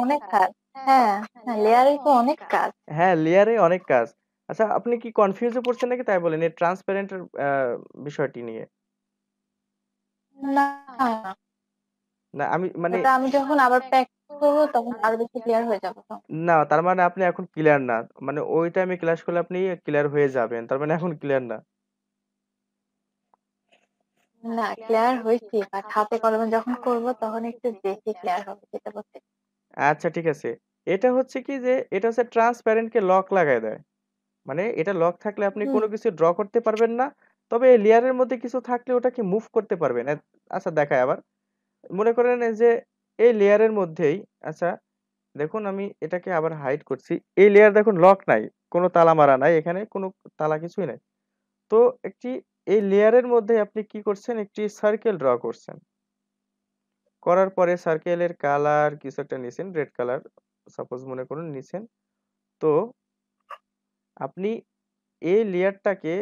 অনেক কাজ। হ্যাঁ হ্যাঁ লেয়ারে তো অনেক কাজ। হ্যাঁ লেয়ারে অনেক কাজ। আচ্ছা আপনি কি কনফিউজে পড়ছেন নাকি তাই বলেন এই ট্রান্সপারেন্টের বিষয়টি নিয়ে? না। না আমি মানে আমি যখন আবার প্র্যাকটিস করব তখন আরও বেশি ক্লিয়ার হয়ে যাবে না তার মানে আপনি এখন ক্লিয়ার না। মানে ওই টাইমে ক্লাস করলে আপনি ক্লিয়ার হয়ে যাবেন তার মানে এখন ক্লিয়ার না। না ক্লিয়ার হয়েছি। বাট হাতে কলমে যখন করব তখন একটু বেশি ক্লিয়ার হবে যেটা বলতে আচ্ছা ঠিক আছে। এটা হচ্ছে কি যে এটা হচ্ছে ট্রান্সপ্যারেন্টকে লক লাগায় দেয়। মানে এটা লক থাকলে আপনি হুম। কোনো কিছু ড্র করতে পারবেন না। তবে এই লেয়ারের মধ্যে কিছু থাকলে ওটাকে মুভ করতে পারবেন। আচ্ছা দেখায় আবার। মনে করেন এই যে এই লেয়ারের মধ্যেই আচ্ছা দেখুন আমি এটাকে আবার হাইড করছি। এই লেয়ার দেখুন লক নাই। কোনো তালা মারা নাই এখানে কোনো তালা কিছুই নাই। তো একটি এই লেয়ারের মধ্যে আপনি কি করছেন? একটি সার্কেল ড্র করছেন। করার পরে সার্কেলের কালার কিছু একটা নিছেন রেড কালার সাপোজ মনে করুন নিছেন। তো আপনি এই লেয়ারটাকে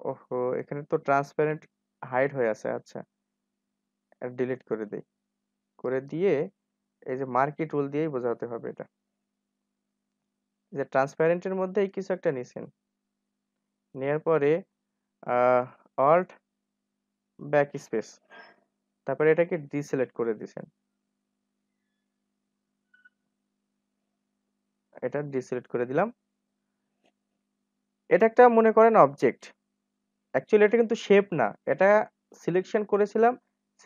ওহো, এখানে তো ট্রান্সপারেন্ট হাইড হয়ে আছে আচ্ছা। ডিলিট করে দেই। করে দিয়ে এই যে মার্কি টুল দিয়েই বোঝাতে হবে এটা। যে ট্রান্সপারেন্টের মধ্যেই কিছু একটা নিছেন। নেওয়ার পরে অল্ট ব্যাক স্পেস তারপরে এটাকে ডিসিলেক্ট করে দিছেন এটা ডিসিলেক্ট করে দিলাম। এটা একটা মনে করেন অবজেক্ট অ্যাকচুয়ালি এটা কিন্তু শেপ না। এটা সিলেকশন করেছিলাম।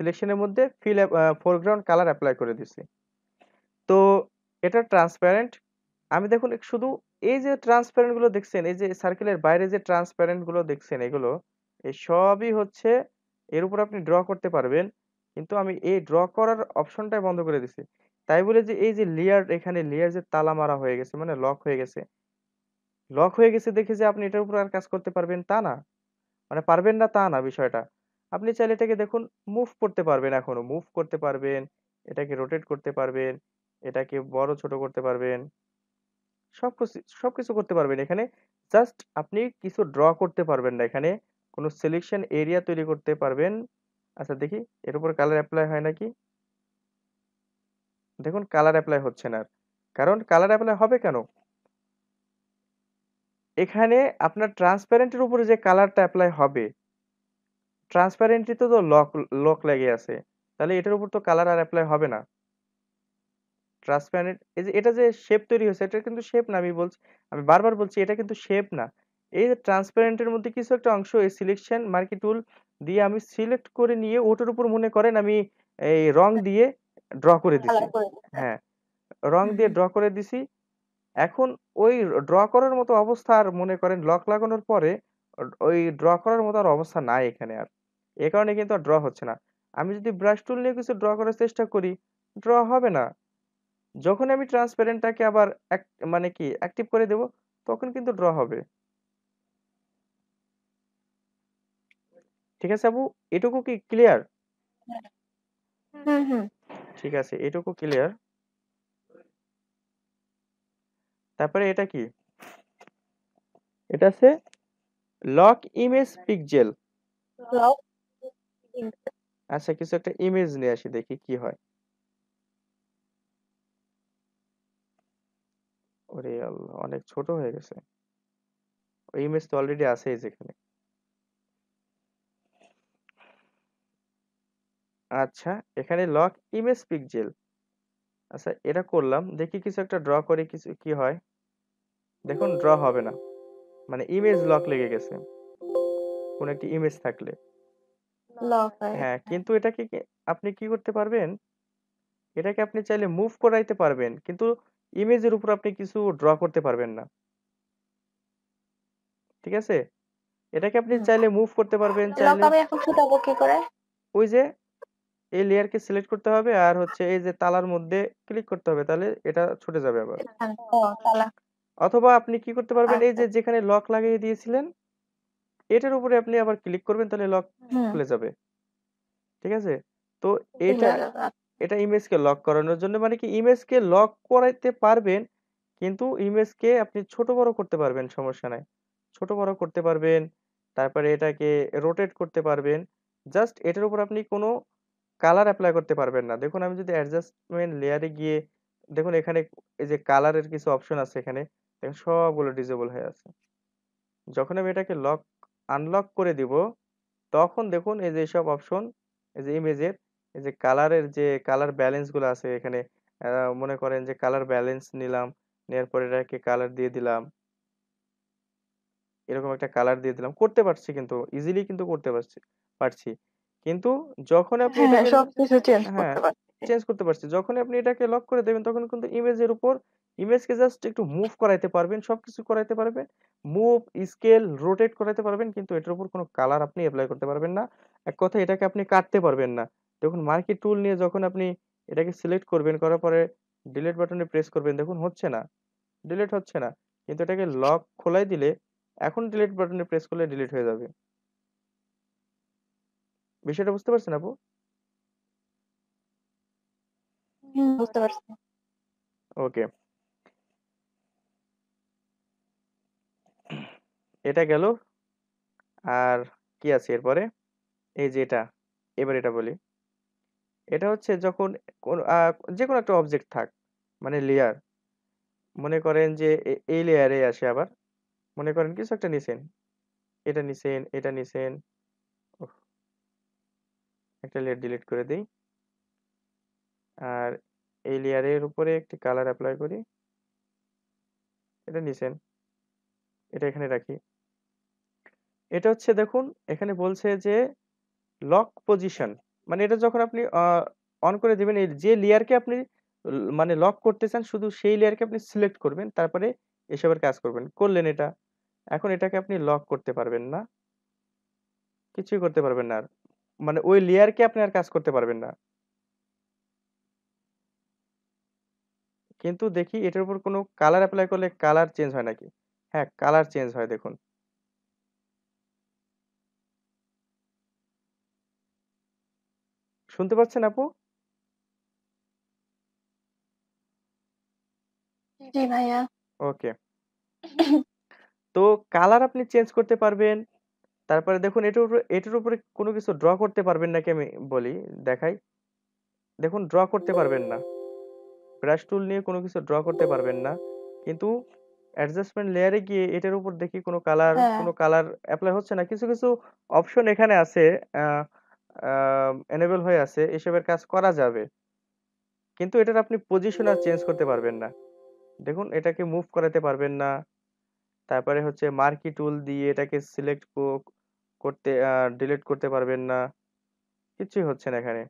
সিলেকশনের মধ্যে ফিল ফোরগ্রাউন্ড কালার অ্যাপ্লাই করে দিছি তো এটা ট্রান্সপারেন্ট আমি দেখুন, শুধু এই যে ট্রান্সপারেন্টগুলো দেখছেন, এই যে সার্কেলের বাইরে যে ট্রান্সপারেন্টগুলো দেখছেন, এগুলো এই সবই হচ্ছে এর উপর আপনি ড্র করতে পারবেন। কিন্তু আমি এই ড্র করার অপশনটাই বন্ধ করে দিছি। তাই বলে যে এই যে লেয়ার এখানে লেয়ার যে তালা মারা হয়ে গেছে মানে লক হয়ে গেছে লক হয়ে গেছে দেখে যে আপনি এটার উপর আর কাজ করতে পারবেন তা না। মানে পারবেন না তা না বিষয়টা। আপনি চাইলে এটাকে দেখুন মুভ করতে পারবেন এখনও। মুভ করতে পারবেন, এটাকে রোটেট করতে পারবেন, এটাকে বড় ছোট করতে পারবেন। সবকিছু সবকিছু করতে পারবেন এখানে। জাস্ট আপনি কিছু ড্র করতে পারবেন না এখানে। কোনো সিলেকশন এরিয়া তৈরি করতে পারবেন। আচ্ছা দেখি, এর উপর কালার অ্যাপ্লাই হয় নাকি? দেখুন কালার অ্যাপ্লাই হচ্ছে না কারণ কালার অ্যাপ্লাই হবে কেন? এখানে আপনার ট্রান্সপারেন্টের উপরে যে কালারটা অ্যাপ্লাই হবে ট্রান্সপারেন্টই তো লক লক লেগে আছে। তাহলে এটার উপর তো কালার আর অ্যাপ্লাই হবে না। ট্রান্সপারেন্ট এই যে এটা যে শেপ তৈরি হয়েছে এটা কিন্তু শেপ না আমি বলছি আমি বারবার বলছি এটা কিন্তু শেপ না। এই যে ট্রান্সপারেন্টের মধ্যে কিছু একটা অংশ এই সিলেকশন মার্কি টুল দিয়ে আমি সিলেক্ট করে নিয়ে ওটার উপর মনে করেন আমি এই রং দিয়ে ড্র করে দিছি। হ্যাঁ রং দিয়ে ড্র করে দিছি। এখন ওই ড্র করার মতো অবস্থা আর মনে করেন লক লাগানোর পরে ওই ড্র করার মতো আর অবস্থা নাই এখানে আর। এ কারণে কিন্তু আর ড্র হচ্ছে না। আমি যদি ব্রাশ টুল নিয়ে কিছু ড্র করার চেষ্টা করি ড্র হবে না। যখন আমি ট্রান্সপারেন্টটাকে আবার মানে কি অ্যাক্টিভ করে দেব তখন কিন্তু ড্র হবে। ঠিক আছে আপু এটুকু কি ক্লিয়ার ঠিক আছে এটুকু ক্লিয়ার তারপরে এটা কি? এটা আছে লক ইমেজ পিকজেল আচ্ছা কিছু একটা ইমেজ নিয়ে আসি দেখি কি হয়। ওরে আল্লাহ অনেক ছোট হয়ে গেছে। ওই ইমেজ তো অলরেডি আছে যেখানে। আচ্ছা এখানে লক ইমেজ পিকজেল আচ্ছা এটা করলাম দেখি কিছু একটা ড্র করে কিছু কি হয়। দেখুন ড্র হবে না। মানে ইমেজ লক লেগে গেছে। কোন একটি ইমেজ থাকলে। লক হ্যাঁ কিন্তু এটাকে কি- আপনি কি করতে পারবেন? এটাকে আপনি চাইলে মুভ করাইতে পারবেন। কিন্তু ইমেজের উপর আপনি কিছু ড্র করতে পারবেন না। ঠিক আছে? এটাকে আপনি চাইলে মুভ করতে পারবেন চাইলে আমি এখন ছুটাবো কি করে। ওই যে এই লেয়ারকে সিলেক্ট করতে হবে আর হচ্ছে এই যে তালার মধ্যে ক্লিক করতে হবে তাহলে এটা ছুটে যাবে আবার। অথবা আপনি কি করতে পারবেন এই যে আচ্ছা। যেখানে লক লাগিয়ে দিয়েছিলেন এটার উপরে আপনি আবার ক্লিক করবেন তাহলে লক খুলে যাবে। ঠিক আছে? তো এটা। এটা ইমেজকে লক করানোর জন্য মানে কি ইমেজকে লক করাইতে পারবেন, কিন্তু ইমেজকে আপনি ছোট বড় করতে পারবেন, সমস্যা নাই। ছোট বড় করতে পারবেন, তারপরে এটাকে রোটেট করতে পারবেন জাস্ট এটার উপর আপনি কোনো কালার অ্যাপ্লাই করতে পারবেন না। দেখুন, আমি যদি অ্যাডজাস্টমেন্ট লেয়ারে গিয়ে, দেখুন, এখানে এই যে কালারের কিছু অপশন আছে এখানে, দেখুন, সবগুলো ডিজেবল হয়ে আছে। যখন আমি এটাকে লক আনলক করে দিব, তখন দেখুন, এই যে সব অপশন এই যে ইমেজের এই যে কালারের যে কালার ব্যালেন্সগুলো আছে এখানে মনে করেন যে কালার ব্যালেন্স নিলাম নেওয়ার পরে এটাকে কালার দিয়ে দিলাম। এরকম একটা কালার দিয়ে দিলাম। করতে পারছি কিন্তু ইজিলি কিন্তু করতে পারছি পারছি। কিন্তু যখন আপনি হ্যাঁ সবকিছু চেঞ্জ হ্যাঁ করতে পারছি। চেঞ্জ করতে পারছি। যখন আপনি এটাকে লক করে দেবেন তখন কিন্তু ইমেজের উপর ইমেজকে জাস্ট একটু মুভ করাইতে পারবেন সবকিছু করাইতে পারবেন। মুভ স্কেল রোটেট করাইতে পারবেন কিন্তু এটার উপর কোনো কালার আপনি অ্যাপ্লাই করতে পারবেন না। এক কথা এটাকে আপনি কাটতে পারবেন না। দেখুন মার্কি টুল নিয়ে যখন আপনি এটাকে সিলেক্ট করবেন করার পরে ডিলেট বাটনে প্রেস করবেন দেখুন হচ্ছে না ডিলিট হচ্ছে না। কিন্তু এটাকে লক খোলাই দিলে এখন ডিলিট বাটনে প্রেস করলে ডিলিট হয়ে যাবে। বিষয়টা বুঝতে পারছেন আপু? বুঝতে পারছি। ওকে এটা গেল আর কি আছে এরপরে? এই যে এটা এবার এটা বলি। এটা হচ্ছে যখন কোন যে কোনো একটা অবজেক্ট থাক মানে লেয়ার মনে করেন যে এই লেয়ারে আসে আবার, মনে করেন কিছু একটা নিছেন, এটা নিছেন এটা নিছেন একটা লেয়ার ডিলিট করে দিই, আর এই লেয়ারের উপরে একটি কালার অ্যাপ্লাই করি, এটা নিছেন, এটা এখানে রাখি, এটা হচ্ছে দেখুন, এখানে বলছে যে লক পজিশন মানে এটা যখন আপনি অন করে দিবেন, এই যে লেয়ারকে আপনি মানে লক করতে চান শুধু সেই লেয়ারকে আপনি সিলেক্ট করবেন, তারপরে এসবের কাজ করবেন। করলেন এটা, এখন এটাকে আপনি লক করতে পারবেন না। কিছুই করতে পারবেন না আর। মানে ওই লেয়ারকে আপনি আর কাজ করতে পারবেন না। কিন্তু দেখি এটার উপর কোনো কালার অ্যাপ্লাই করলে কালার চেঞ্জ হয় নাকি? হ্যাঁ কালার চেঞ্জ হয়, দেখুন। শুনতে পাচ্ছেন আপু? জি ভাইয়া। ওকে। তো কালার আপনি চেঞ্জ করতে পারবেন তারপরে দেখুন এটার উপরে এটার উপরে কোনো কিছু ড্র করতে পারবেন নাকি আমি বলি দেখাই। দেখুন ড্র করতে পারবেন না। ব্রাশ টুল নিয়ে কোনো কিছু ড্র করতে পারবেন না। কিন্তু অ্যাডজাস্টমেন্ট লেয়ারে গিয়ে এটার উপর দেখি কোনো কালার হ্যাঁ। কোনো কালার অ্যাপ্লাই হচ্ছে না। কিছু কিছু অপশন এখানে আছে এনেবল হয়ে আছে, এসবের কাজ করা যাবে। কিন্তু এটার আপনি পজিশন আর চেঞ্জ করতে পারবেন না। দেখুন, এটাকে মুভ করাতে পারবেন না। তারপরে হচ্ছে মার্কি টুল দিয়ে এটাকে সিলেক্ট করতে ডিলিট করতে পারবেন না। কিছুই হচ্ছে না এখানে।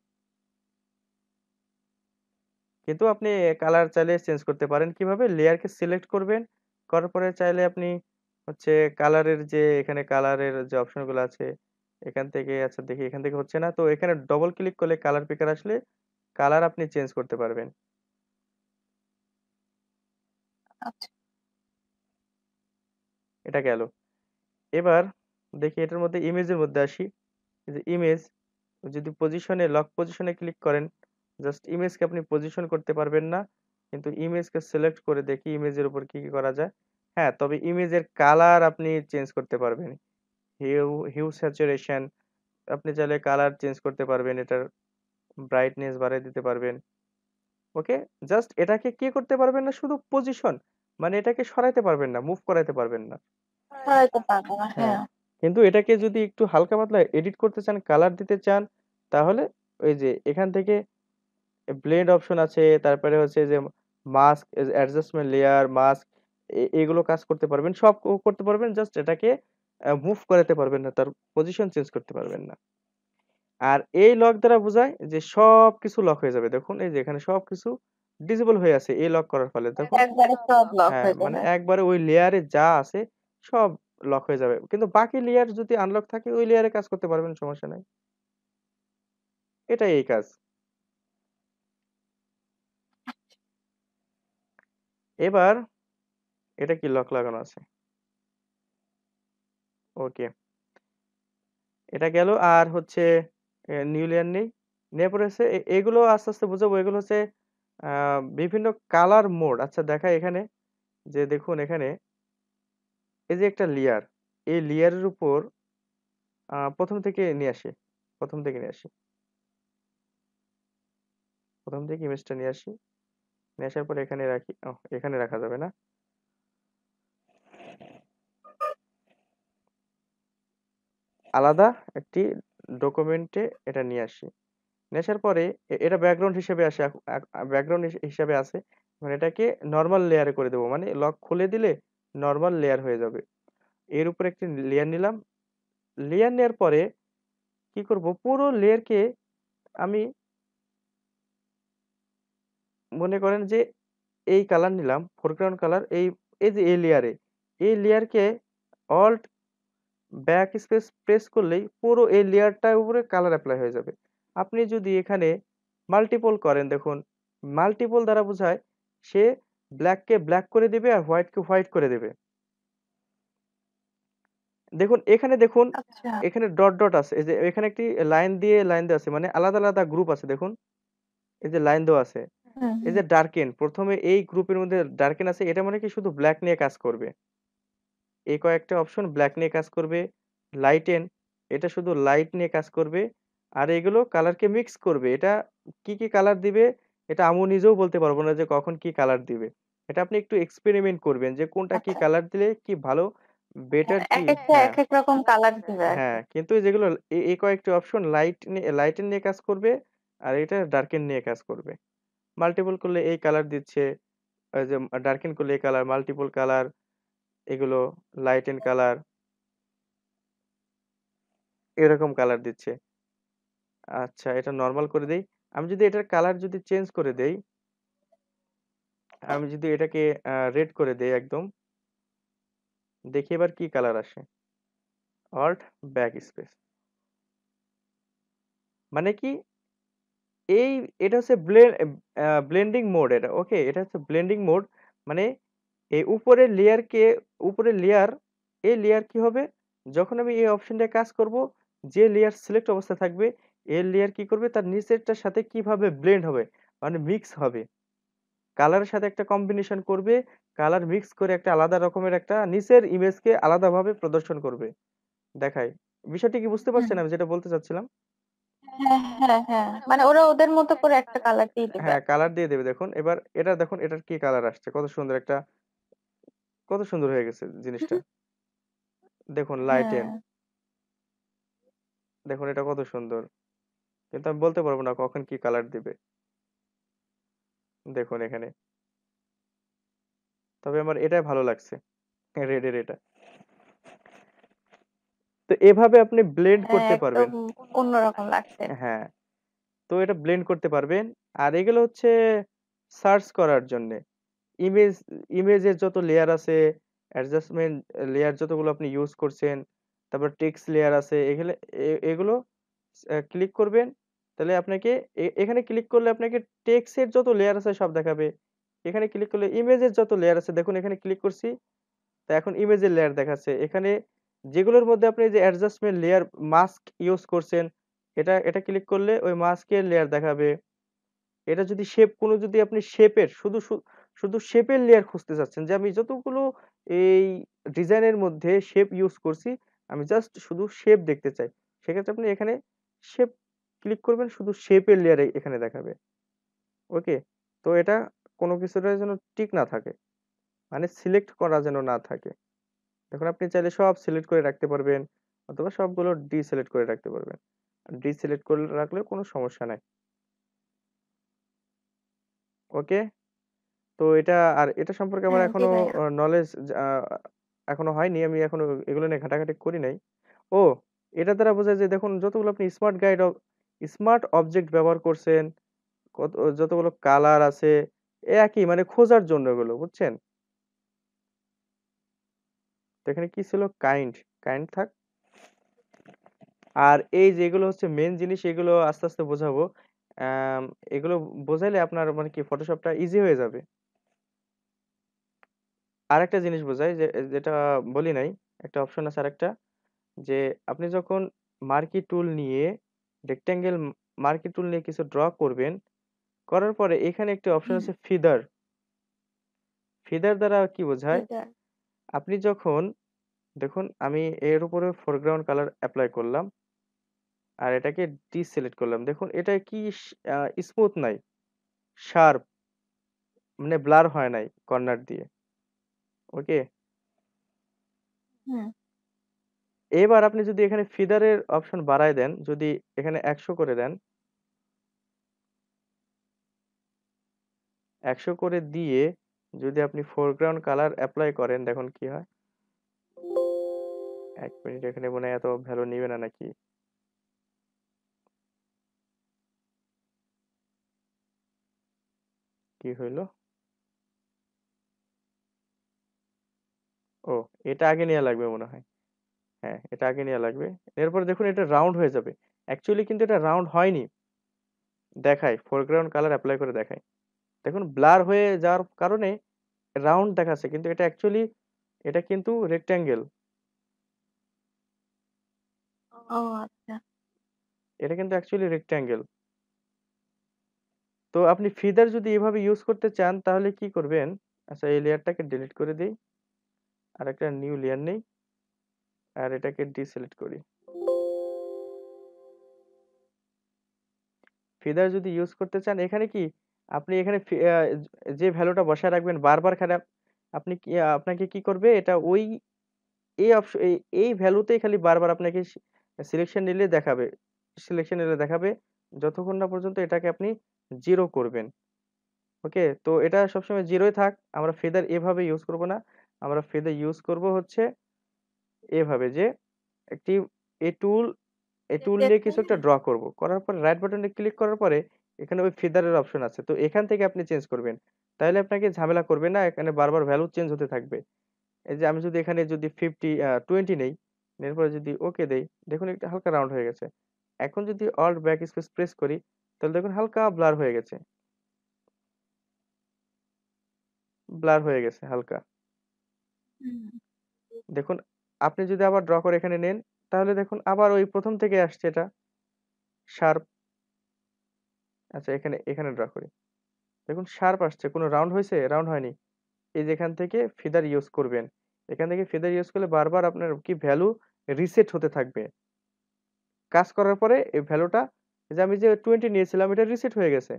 কিন্তু আপনি কালার চাইলে চেঞ্জ করতে পারেন। কীভাবে? লেয়ারকে সিলেক্ট করবেন। করার পরে চাইলে আপনি হচ্ছে কালারের যে, এখানে কালারের যে অপশনগুলো আছে এখান থেকে আচ্ছা দেখি এখান থেকে হচ্ছে না? তো এখানে ডবল ক্লিক করলে কালার পিকার আসলে কালার আপনি চেঞ্জ করতে পারবেন। আচ্ছা। এটা গেল। এবার দেখি এটার মধ্যে ইমেজের মধ্যে আসি। যে ইমেজ যদি পজিশনে লক পজিশনে ক্লিক করেন জাস্ট ইমেজকে আপনি পজিশন করতে পারবেন না কিন্তু ইমেজকে সিলেক্ট করে দেখি ইমেজের উপর কি কি করা যায়। হ্যাঁ তবে ইমেজের কালার আপনি চেঞ্জ করতে পারবেন। হিউ হিউ স্যাচুরেশন আপনি চাইলে কালার চেঞ্জ করতে পারবেন এটার ব্রাইটনেস বাড়িয়ে দিতে পারবেন। ওকে জাস্ট এটাকে কি করতে পারবেন না? শুধু পজিশন মানে এটাকে সরাইতে পারবেন না মুভ করাইতে পারবেন না। হ্যাঁ। হ্যাঁ। কিন্তু এটাকে যদি একটু হালকা পাতলা এডিট করতে চান কালার দিতে চান তাহলে ওই যে এখান থেকে ব্লেন্ড অপশন আছে তারপরে হচ্ছে যে মাস্ক অ্যাডজাস্টমেন্ট লেয়ার মাস্ক এগুলো কাজ করতে পারবেন সব করতে পারবেন জাস্ট এটাকে মুভ করাতে পারবেন না তার পজিশন চেঞ্জ করতে পারবেন না। আর এই লক দ্বারা বোঝায় যে সব কিছু লক হয়ে যাবে। দেখুন এই যে এখানে সব কিছু ডিসেবল হয়ে আছে এই লক করার ফলে। দেখুন হ্যাঁ মানে একবারে ওই লেয়ারে যা আছে সব লক হয়ে যাবে। কিন্তু বাকি লেয়ার যদি আনলক থাকে ওই লেয়ারে কাজ করতে পারবেন সমস্যা নাই। এটাই এই কাজ। এবার এটা কি লক লাগানো আছে? ওকে। এটা গেল। আর হচ্ছে নিউ লেয়ার নেই। নিয়ে পরে হচ্ছে এগুলো আস্তে আস্তে বুঝাবো। এগুলো হচ্ছে বিভিন্ন কালার মোড। আচ্ছা দেখা এখানে। যে দেখুন এখানে, এই যে একটা লেয়ার, এই লেয়ারের উপর প্রথম থেকে নিয়ে আসি। প্রথম থেকে নিয়ে আসি। প্রথম থেকে ইমেজটা নিয়ে আসি। নিয়ে আসার পর এখানে রাখি। এখানে রাখা যাবে না। আলাদা একটি ডকুমেন্টে এটা নিয়ে আসি। নিয়ে আসার পরে এটা ব্যাকগ্রাউন্ড হিসেবে আসে ব্যাকগ্রাউন্ড হিসেবে আসে। মানে এটাকে নর্মাল লেয়ারে করে দেবো। মানে লক খুলে দিলে নর্মাল লেয়ার হয়ে যাবে। এর উপরে একটি লেয়ার নিলাম। লেয়ার নেওয়ার পরে কি করব? পুরো লেয়ারকে আমি মনে করেন যে এই কালার নিলাম ফোরগ্রাউন্ড কালার এই এই যে এই লেয়ারে এই লেয়ারকে অল্ট ব্যাক স্পেস প্রেস করলেই পুরো এই লেয়ারটার উপরে কালার অ্যাপ্লাই হয়ে যাবে। আপনি যদি এখানে মাল্টিপল করেন দেখুন মাল্টিপল দ্বারা বোঝায় সে ব্ল্যাককে ব্ল্যাক করে দেবে আর হোয়াইটকে হোয়াইট করে দেবে। দেখুন এখানে দেখুন আচ্ছা। এখানে ডট ডট আছে। এই যে এখানে একটি লাইন দিয়ে লাইন দেওয়া আছে মানে আলাদা আলাদা গ্রুপ আছে দেখুন। এই যে লাইন দেওয়া আছে। এই যে ডার্কেন প্রথমে এই গ্রুপের মধ্যে ডার্কেন আছে এটা মানে কি শুধু ব্ল্যাক নিয়ে কাজ করবে? এই কয়েকটা অপশন ব্ল্যাক নিয়ে কাজ করবে লাইটেন এটা শুধু লাইট নিয়ে কাজ করবে আর এগুলো কালারকে মিক্স করবে এটা কি কি কালার দিবে এটা আমি নিজেও বলতে পারব না যে কখন কি কালার দিবে। এটা আপনি একটু এক্সপেরিমেন্ট করবেন যে কোনটা কি আচ্ছা। কালার দিলে কি ভালো বেটার কি একটা হ্যাঁ। এক এক রকম কালার দিবে হ্যাঁ কিন্তু যেগুলো এ- এই কয়েকটি অপশন লাইট নিয়ে লাইটের নিয়ে কাজ করবে আর এটা ডার্কেন নিয়ে কাজ করবে। মাল্টিপল করলে এই কালার দিচ্ছে যে ডার্কেন করলে এই কালার মাল্টিপল কালার এগুলো লাইট এন্ড কালার এরকম কালার দিচ্ছে। আচ্ছা এটা নর্মাল করে দেই। আমি যদি এটার কালার যদি চেঞ্জ করে দেই, আমি যদি এটাকে রেড করে দেই একদম, দেখি এবার কি কালার আসে। অল্ট ব্যাক স্পেস মানে কি? এই, এটা হচ্ছে ব্লেন্ডিং মোড এটা ওকে এটা হচ্ছে ব্লেন্ডিং মোড মানে এই উপরের লেয়ারকে উপরের লেয়ার এই লেয়ার কি হবে? যখন আমি এই অপশনটা কাজ করব যে লেয়ার সিলেক্ট অবস্থা থাকবে এই লেয়ার কি করবে? তার নিচেরটার সাথে কীভাবে ব্লেন্ড হবে? মানে মিক্স হবে। কালারের সাথে একটা কম্বিনেশন করবে কালার মিক্স করে একটা আলাদা রকমের একটা নিচের ইমেজকে আলাদাভাবে প্রদর্শন করবে। দেখাই। বিষয়টি কি বুঝতে পারছেন আমি যেটা বলতে চাচ্ছিলাম? হ্যাঁ হ্যাঁ হ্যাঁ। মানে ওরা ওদের মতো করে একটা কালার দিয়ে দিবে। হ্যাঁ কালার দিয়ে দেবে। দেখুন এবার এটা দেখুন এটার কি কালার আসছে? কত সুন্দর একটা কত সুন্দর হয়ে গেছে জিনিসটা। দেখুন লাইটেন হ্যাঁ। দেখুন এটা কত সুন্দর। কিন্তু আমি বলতে পারব না কখন কি কালার দিবে। দেখুন এখানে। তবে আমার এটাই ভালো লাগছে রেডের এটা। তো এভাবে আপনি ব্লেন্ড হ্যাঁ, করতে পারবেন। একদম অন্যরকম লাগছে। হ্যাঁ তো এটা ব্লেন্ড করতে পারবেন। আর এগুলো হচ্ছে সার্চ করার জন্য। ইমেজ ইমেজের যত লেয়ার আছে অ্যাডজাস্টমেন্ট লেয়ার যতগুলো আপনি ইউজ করছেন, তারপর টেক্সট লেয়ার আছে, এগুলো এগুলো ক্লিক করবেন, তাহলে আপনাকে এখানে ক্লিক করলে আপনাকে টেক্সটের যত লেয়ার আছে সব দেখাবে। এখানে ক্লিক করলে ইমেজের যত লেয়ার আছে, দেখুন এখানে ক্লিক করছি, তা এখন ইমেজের লেয়ার দেখাচ্ছে। এখানে যেগুলোর মধ্যে আপনি যে অ্যাডজাস্টমেন্ট লেয়ার মাস্ক ইউজ করছেন, এটা এটা ক্লিক করলে ওই মাস্কের লেয়ার দেখাবে। এটা যদি শেপ কোনো যদি আপনি শেপের শুধু শুধু শেপের লেয়ার খুঁজতে চাচ্ছেন যে আমি যতগুলো এই ডিজাইনের মধ্যে শেপ ইউজ করছি, আমি জাস্ট শুধু শেপ দেখতে চাই। সেক্ষেত্রে আপনি এখানে শেপ ক্লিক করবেন, শুধু শেপের লেয়ার এখানে দেখাবে। ওকে তো এটা কোনো কিছুটা যেন ঠিক না থাকে। মানে সিলেক্ট করা যেন না থাকে। এখন আপনি চাইলে সব সিলেক্ট করে রাখতে পারবেন, অথবা সবগুলো ডিসিলেক্ট করে রাখতে পারবেন। ডিসিলেক্ট করে রাখলে কোনো সমস্যা নাই। ওকে তো এটা আর এটা সম্পর্কে আমার হ্যাঁ, এখনও ভাইয়া। নলেজ এখনও হয়নি। আমি এখনও এগুলো নিয়ে ঘাটাঘাটি করি নাই। ও এটা দ্বারা বোঝায় যে দেখুন যতগুলো আপনি স্মার্ট গাইড স্মার্ট অবজেক্ট ব্যবহার করছেন কত যতগুলো কালার আছে একই মানে খোঁজার জন্য এগুলো বুঝছেন? তো এখানে কি ছিল? কাইন্ড কাইন্ড থাক। আর এই যেগুলো হচ্ছে মেন জিনিস এগুলো আস্তে আস্তে বোঝাবো। আম, এগুলো বোঝাইলে আপনার মানে কি ফটোশপটা ইজি হয়ে যাবে। আরেকটা জিনিস বোঝাই যে যেটা বলি নাই একটা অপশন আছে আরেকটা যে আপনি যখন মার্কি টুল নিয়ে রেক্টেঙ্গেল মার্কি টুল নিয়ে কিছু ড্র করবেন করার পরে এখানে একটি অপশন আছে ফিদার ফিদার দ্বারা কি বোঝায়? আপনি যখন দেখুন আমি এর উপরে ফোরগ্রাউন্ড কালার অ্যাপ্লাই করলাম আর এটাকে ডিসিলেক্ট করলাম দেখুন এটা কি স্মুথ নাই শার্প মানে ব্লার হয় নাই কর্নার দিয়ে। ওকে? হুম। এবার আপনি যদি এখানে ফিদারের অপশন বাড়ায় দেন যদি এখানে একশো করে দেন একশো করে দিয়ে যদি আপনি ফোরগ্রাউন্ড কালার অ্যাপ্লাই করেন দেখুন কি হয়। এক মিনিট এখানে মনে হয় এত ভ্যালু নিবে না নাকি? কি হইল? ও এটা আগে নেওয়া লাগবে মনে হয়। হ্যাঁ এটা আগে নেওয়া লাগবে। এরপর দেখুন এটা রাউন্ড হয়ে যাবে। অ্যাকচুয়ালি কিন্তু এটা রাউন্ড হয়নি। দেখায় ফোরগ্রাউন্ড কালার অ্যাপ্লাই করে দেখায় দেখুন ব্লার হয়ে যাওয়ার কারণে রাউন্ড দেখাচ্ছে কিন্তু এটা অ্যাকচুয়ালি এটা কিন্তু রেক্ট্যাঙ্গেল ও আচ্ছা। এটা কিন্তু অ্যাকচুয়ালি রেক্ট্যাঙ্গেল তো আপনি ফিদার যদি এভাবে ইউজ করতে চান তাহলে কি করবেন? আচ্ছা এই লেয়ারটাকে ডিলিট করে দিই। আর একটা নিউ লেয়ার নেই, আর এটাকে ডিসিলেক্ট করি। ফিদার যদি ইউজ করতে চান, এখানে কি আপনি এখানে যে ভ্যালুটা বসায় রাখবেন, বারবার খারাপ, আপনি কি আপনাকে কি করবে, এটা ওই, এই অপশন এই ভ্যালুতেই খালি বারবার আপনাকে সিলেকশন নিলে দেখাবে সিলেকশন নিলে দেখাবে, যতক্ষণ না পর্যন্ত এটাকে আপনি জিরো করবেন। ওকে তো এটা সবসময় জিরোই থাক, আমরা ফেদার এভাবে ইউজ করব না। আমরা ফেদার ইউজ করব হচ্ছে এভাবে যে একটি এ টুল এই টুল নিয়ে কিছু একটা ড্র করব। করার পরে রাইট বাটনে ক্লিক করার পরে এখানে ওই ফেদারের অপশন আছে। তো এখান থেকে আপনি চেঞ্জ করবেন। তাহলে আপনাকে ঝামেলা করবে না এখানে বারবার ভ্যালু চেঞ্জ হতে থাকবে। এই যে আমি যদি এখানে যদি ফিফটি টোয়েন্টি নেই এরপরে যদি ওকে দেই দেখুন একটা হালকা রাউন্ড হয়ে গেছে। এখন যদি অল্ট ব্যাক স্পেস প্রেস করি তাহলে দেখুন হালকা ব্লার হয়ে গেছে। ব্লার হয়ে গেছে হালকা। দেখুন, আপনি যদি আবার ড্র করে এখানে নেন, তাহলে দেখুন আবার ওই প্রথম থেকে আসছে এটা শার্প আচ্ছা এখানে এখানে ড্র করি। দেখুন শার্প আসছে, কোনো রাউন্ড হয়েছে? রাউন্ড হয়নি। এই যে এখান থেকে ফিদার ইউজ করবেন, এখান থেকে ফিদার ইউজ করলে বারবার আপনার কি ভ্যালু রিসেট হতে থাকবে। কাজ করার পরে এই ভ্যালুটা যে আমি যে টোয়েন্টি নিয়েছিলাম, এটা রিসেট হয়ে গেছে।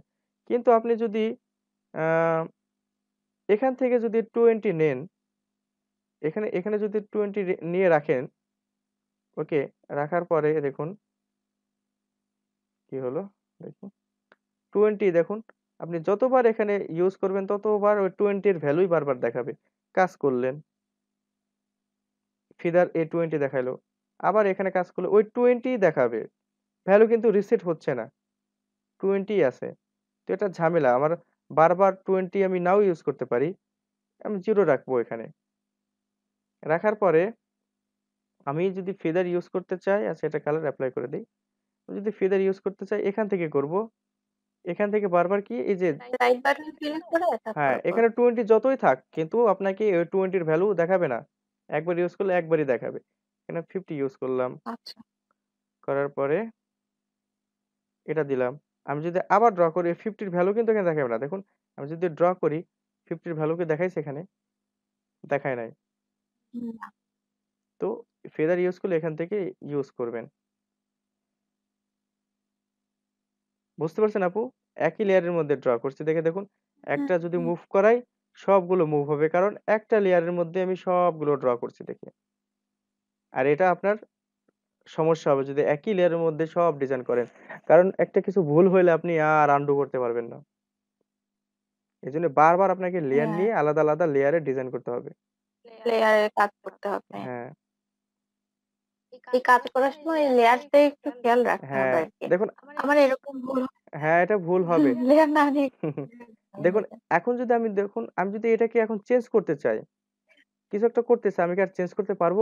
কিন্তু আপনি যদি এখান থেকে যদি টোয়েন্টি নেন এখানে এখানে যদি টোয়েন্টি নিয়ে রাখেন ওকে রাখার পরে দেখুন, কি হলো? দেখুন টোয়েন্টি দেখুন, আপনি যতবার এখানে ইউজ করবেন, ততবার ওই টোয়েন্টির ভ্যালুই বারবার দেখাবে। কাজ করলেন। ফিদার এ টোয়েন্টি দেখাইলো আবার এখানে কাজ করলে ওই টোয়েন্টি দেখাবে। ভ্যালু কিন্তু রিসেট হচ্ছে না। টোয়েন্টি আছে। তো এটা ঝামেলা। আমার বারবার টোয়েন্টি আমি নাও ইউজ করতে পারি। আমি জিরো রাখব এখানে। রাখার পরে আমি যদি ফেদার ইউজ করতে চাই আচ্ছা এটা কালার অ্যাপ্লাই করে দিই যদি ফেদার ইউজ করতে চাই এখান থেকে করব। এখান থেকে বারবার কি এই যে হ্যাঁ এখানে টোয়েন্টি যতই থাক কিন্তু আপনাকে ওই টোয়েন্টির ভ্যালু দেখাবে না। একবার ইউজ করলে একবারই দেখাবে। এখানে ফিফটি ইউজ করলাম। আচ্ছা। করার পরে এটা দিলাম। আমি যদি আবার ড্র করি ফিফটির ভ্যালু কিন্তু এখানে দেখাবে না। দেখুন আমি যদি ড্র করি ফিফটির ভ্যালু কি দেখাইছে এখানে দেখায় নাই। তো ফেদার ইউজ করলে এখান থেকে ইউজ করবেন। বুঝতে পারছেন আপু? একই লেয়ারের মধ্যে ড্র করছি। দেখে দেখুন একটা যদি হুম। মুভ করাই সবগুলো মুভ হবে। কারণ একটা লেয়ারের মধ্যে আমি সবগুলো ড্র করছি দেখে। আর এটা আপনার সমস্যা হবে যদি একই লেয়ারের মধ্যে সব ডিজাইন করেন। কারণ একটা কিছু ভুল হলে আপনি আর আন্ডু করতে পারবেন না। এই জন্য বারবার আপনাকে লেয়ার হ্যাঁ। নিয়ে আলাদা আলাদা লেয়ারে ডিজাইন করতে হবে। লেয়ারে কাজ করতে হবে। হ্যাঁ। এই কাজ করার সময় লেয়ারটা একটু খেয়াল রাখতে হবে হ্যাঁ আর কি। দেখুন আমার এরকম ভুল হ্যাঁ। এটা ভুল হবে। লেয়ার না নিয়ে দেখুন এখন যদি আমি দেখুন আমি যদি এটাকে এখন চেঞ্জ করতে চাই কিছু একটা করতে চাই আমি কি আর চেঞ্জ করতে পারব?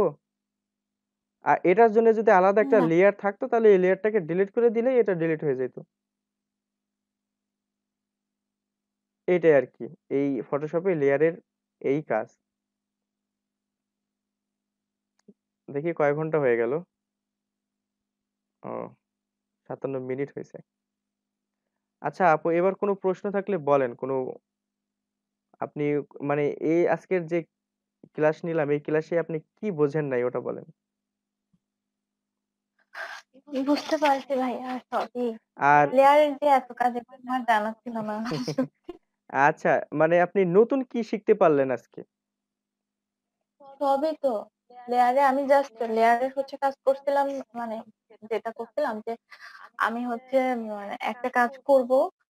আর এটার জন্য যদি আলাদা একটা না। লেয়ার থাকতো তাহলে এই লেয়ারটাকে ডিলিট করে দিলেই এটা ডিলিট হয়ে যেত। এটাই আর কি এই ফটোশপে লেয়ারের এই কাজ। দেখি কয় ঘণ্টা হয়ে গেল। ও সাতান্ন মিনিট হয়েছে। আচ্ছা আপু এবার কোনো প্রশ্ন থাকলে বলেন কোনো আপনি মানে এই আজকের যে ক্লাস নিলাম এই ক্লাসে আপনি কি বোঝেন নাই ওটা বলেন। বুঝতে পারছি ভাইয়া আর লেয়ারের যে এত কাজ এগুলো আমার জানা ছিল না। আচ্ছা মানে আপনি নতুন কি শিখতে পারলেন আজকে? সবই তো। লেয়ারে আমি জাস্ট লেয়ারে হচ্ছে কাজ করছিলাম মানে যেটা করছিলাম যে আমি হচ্ছে মানে একটা কাজ করব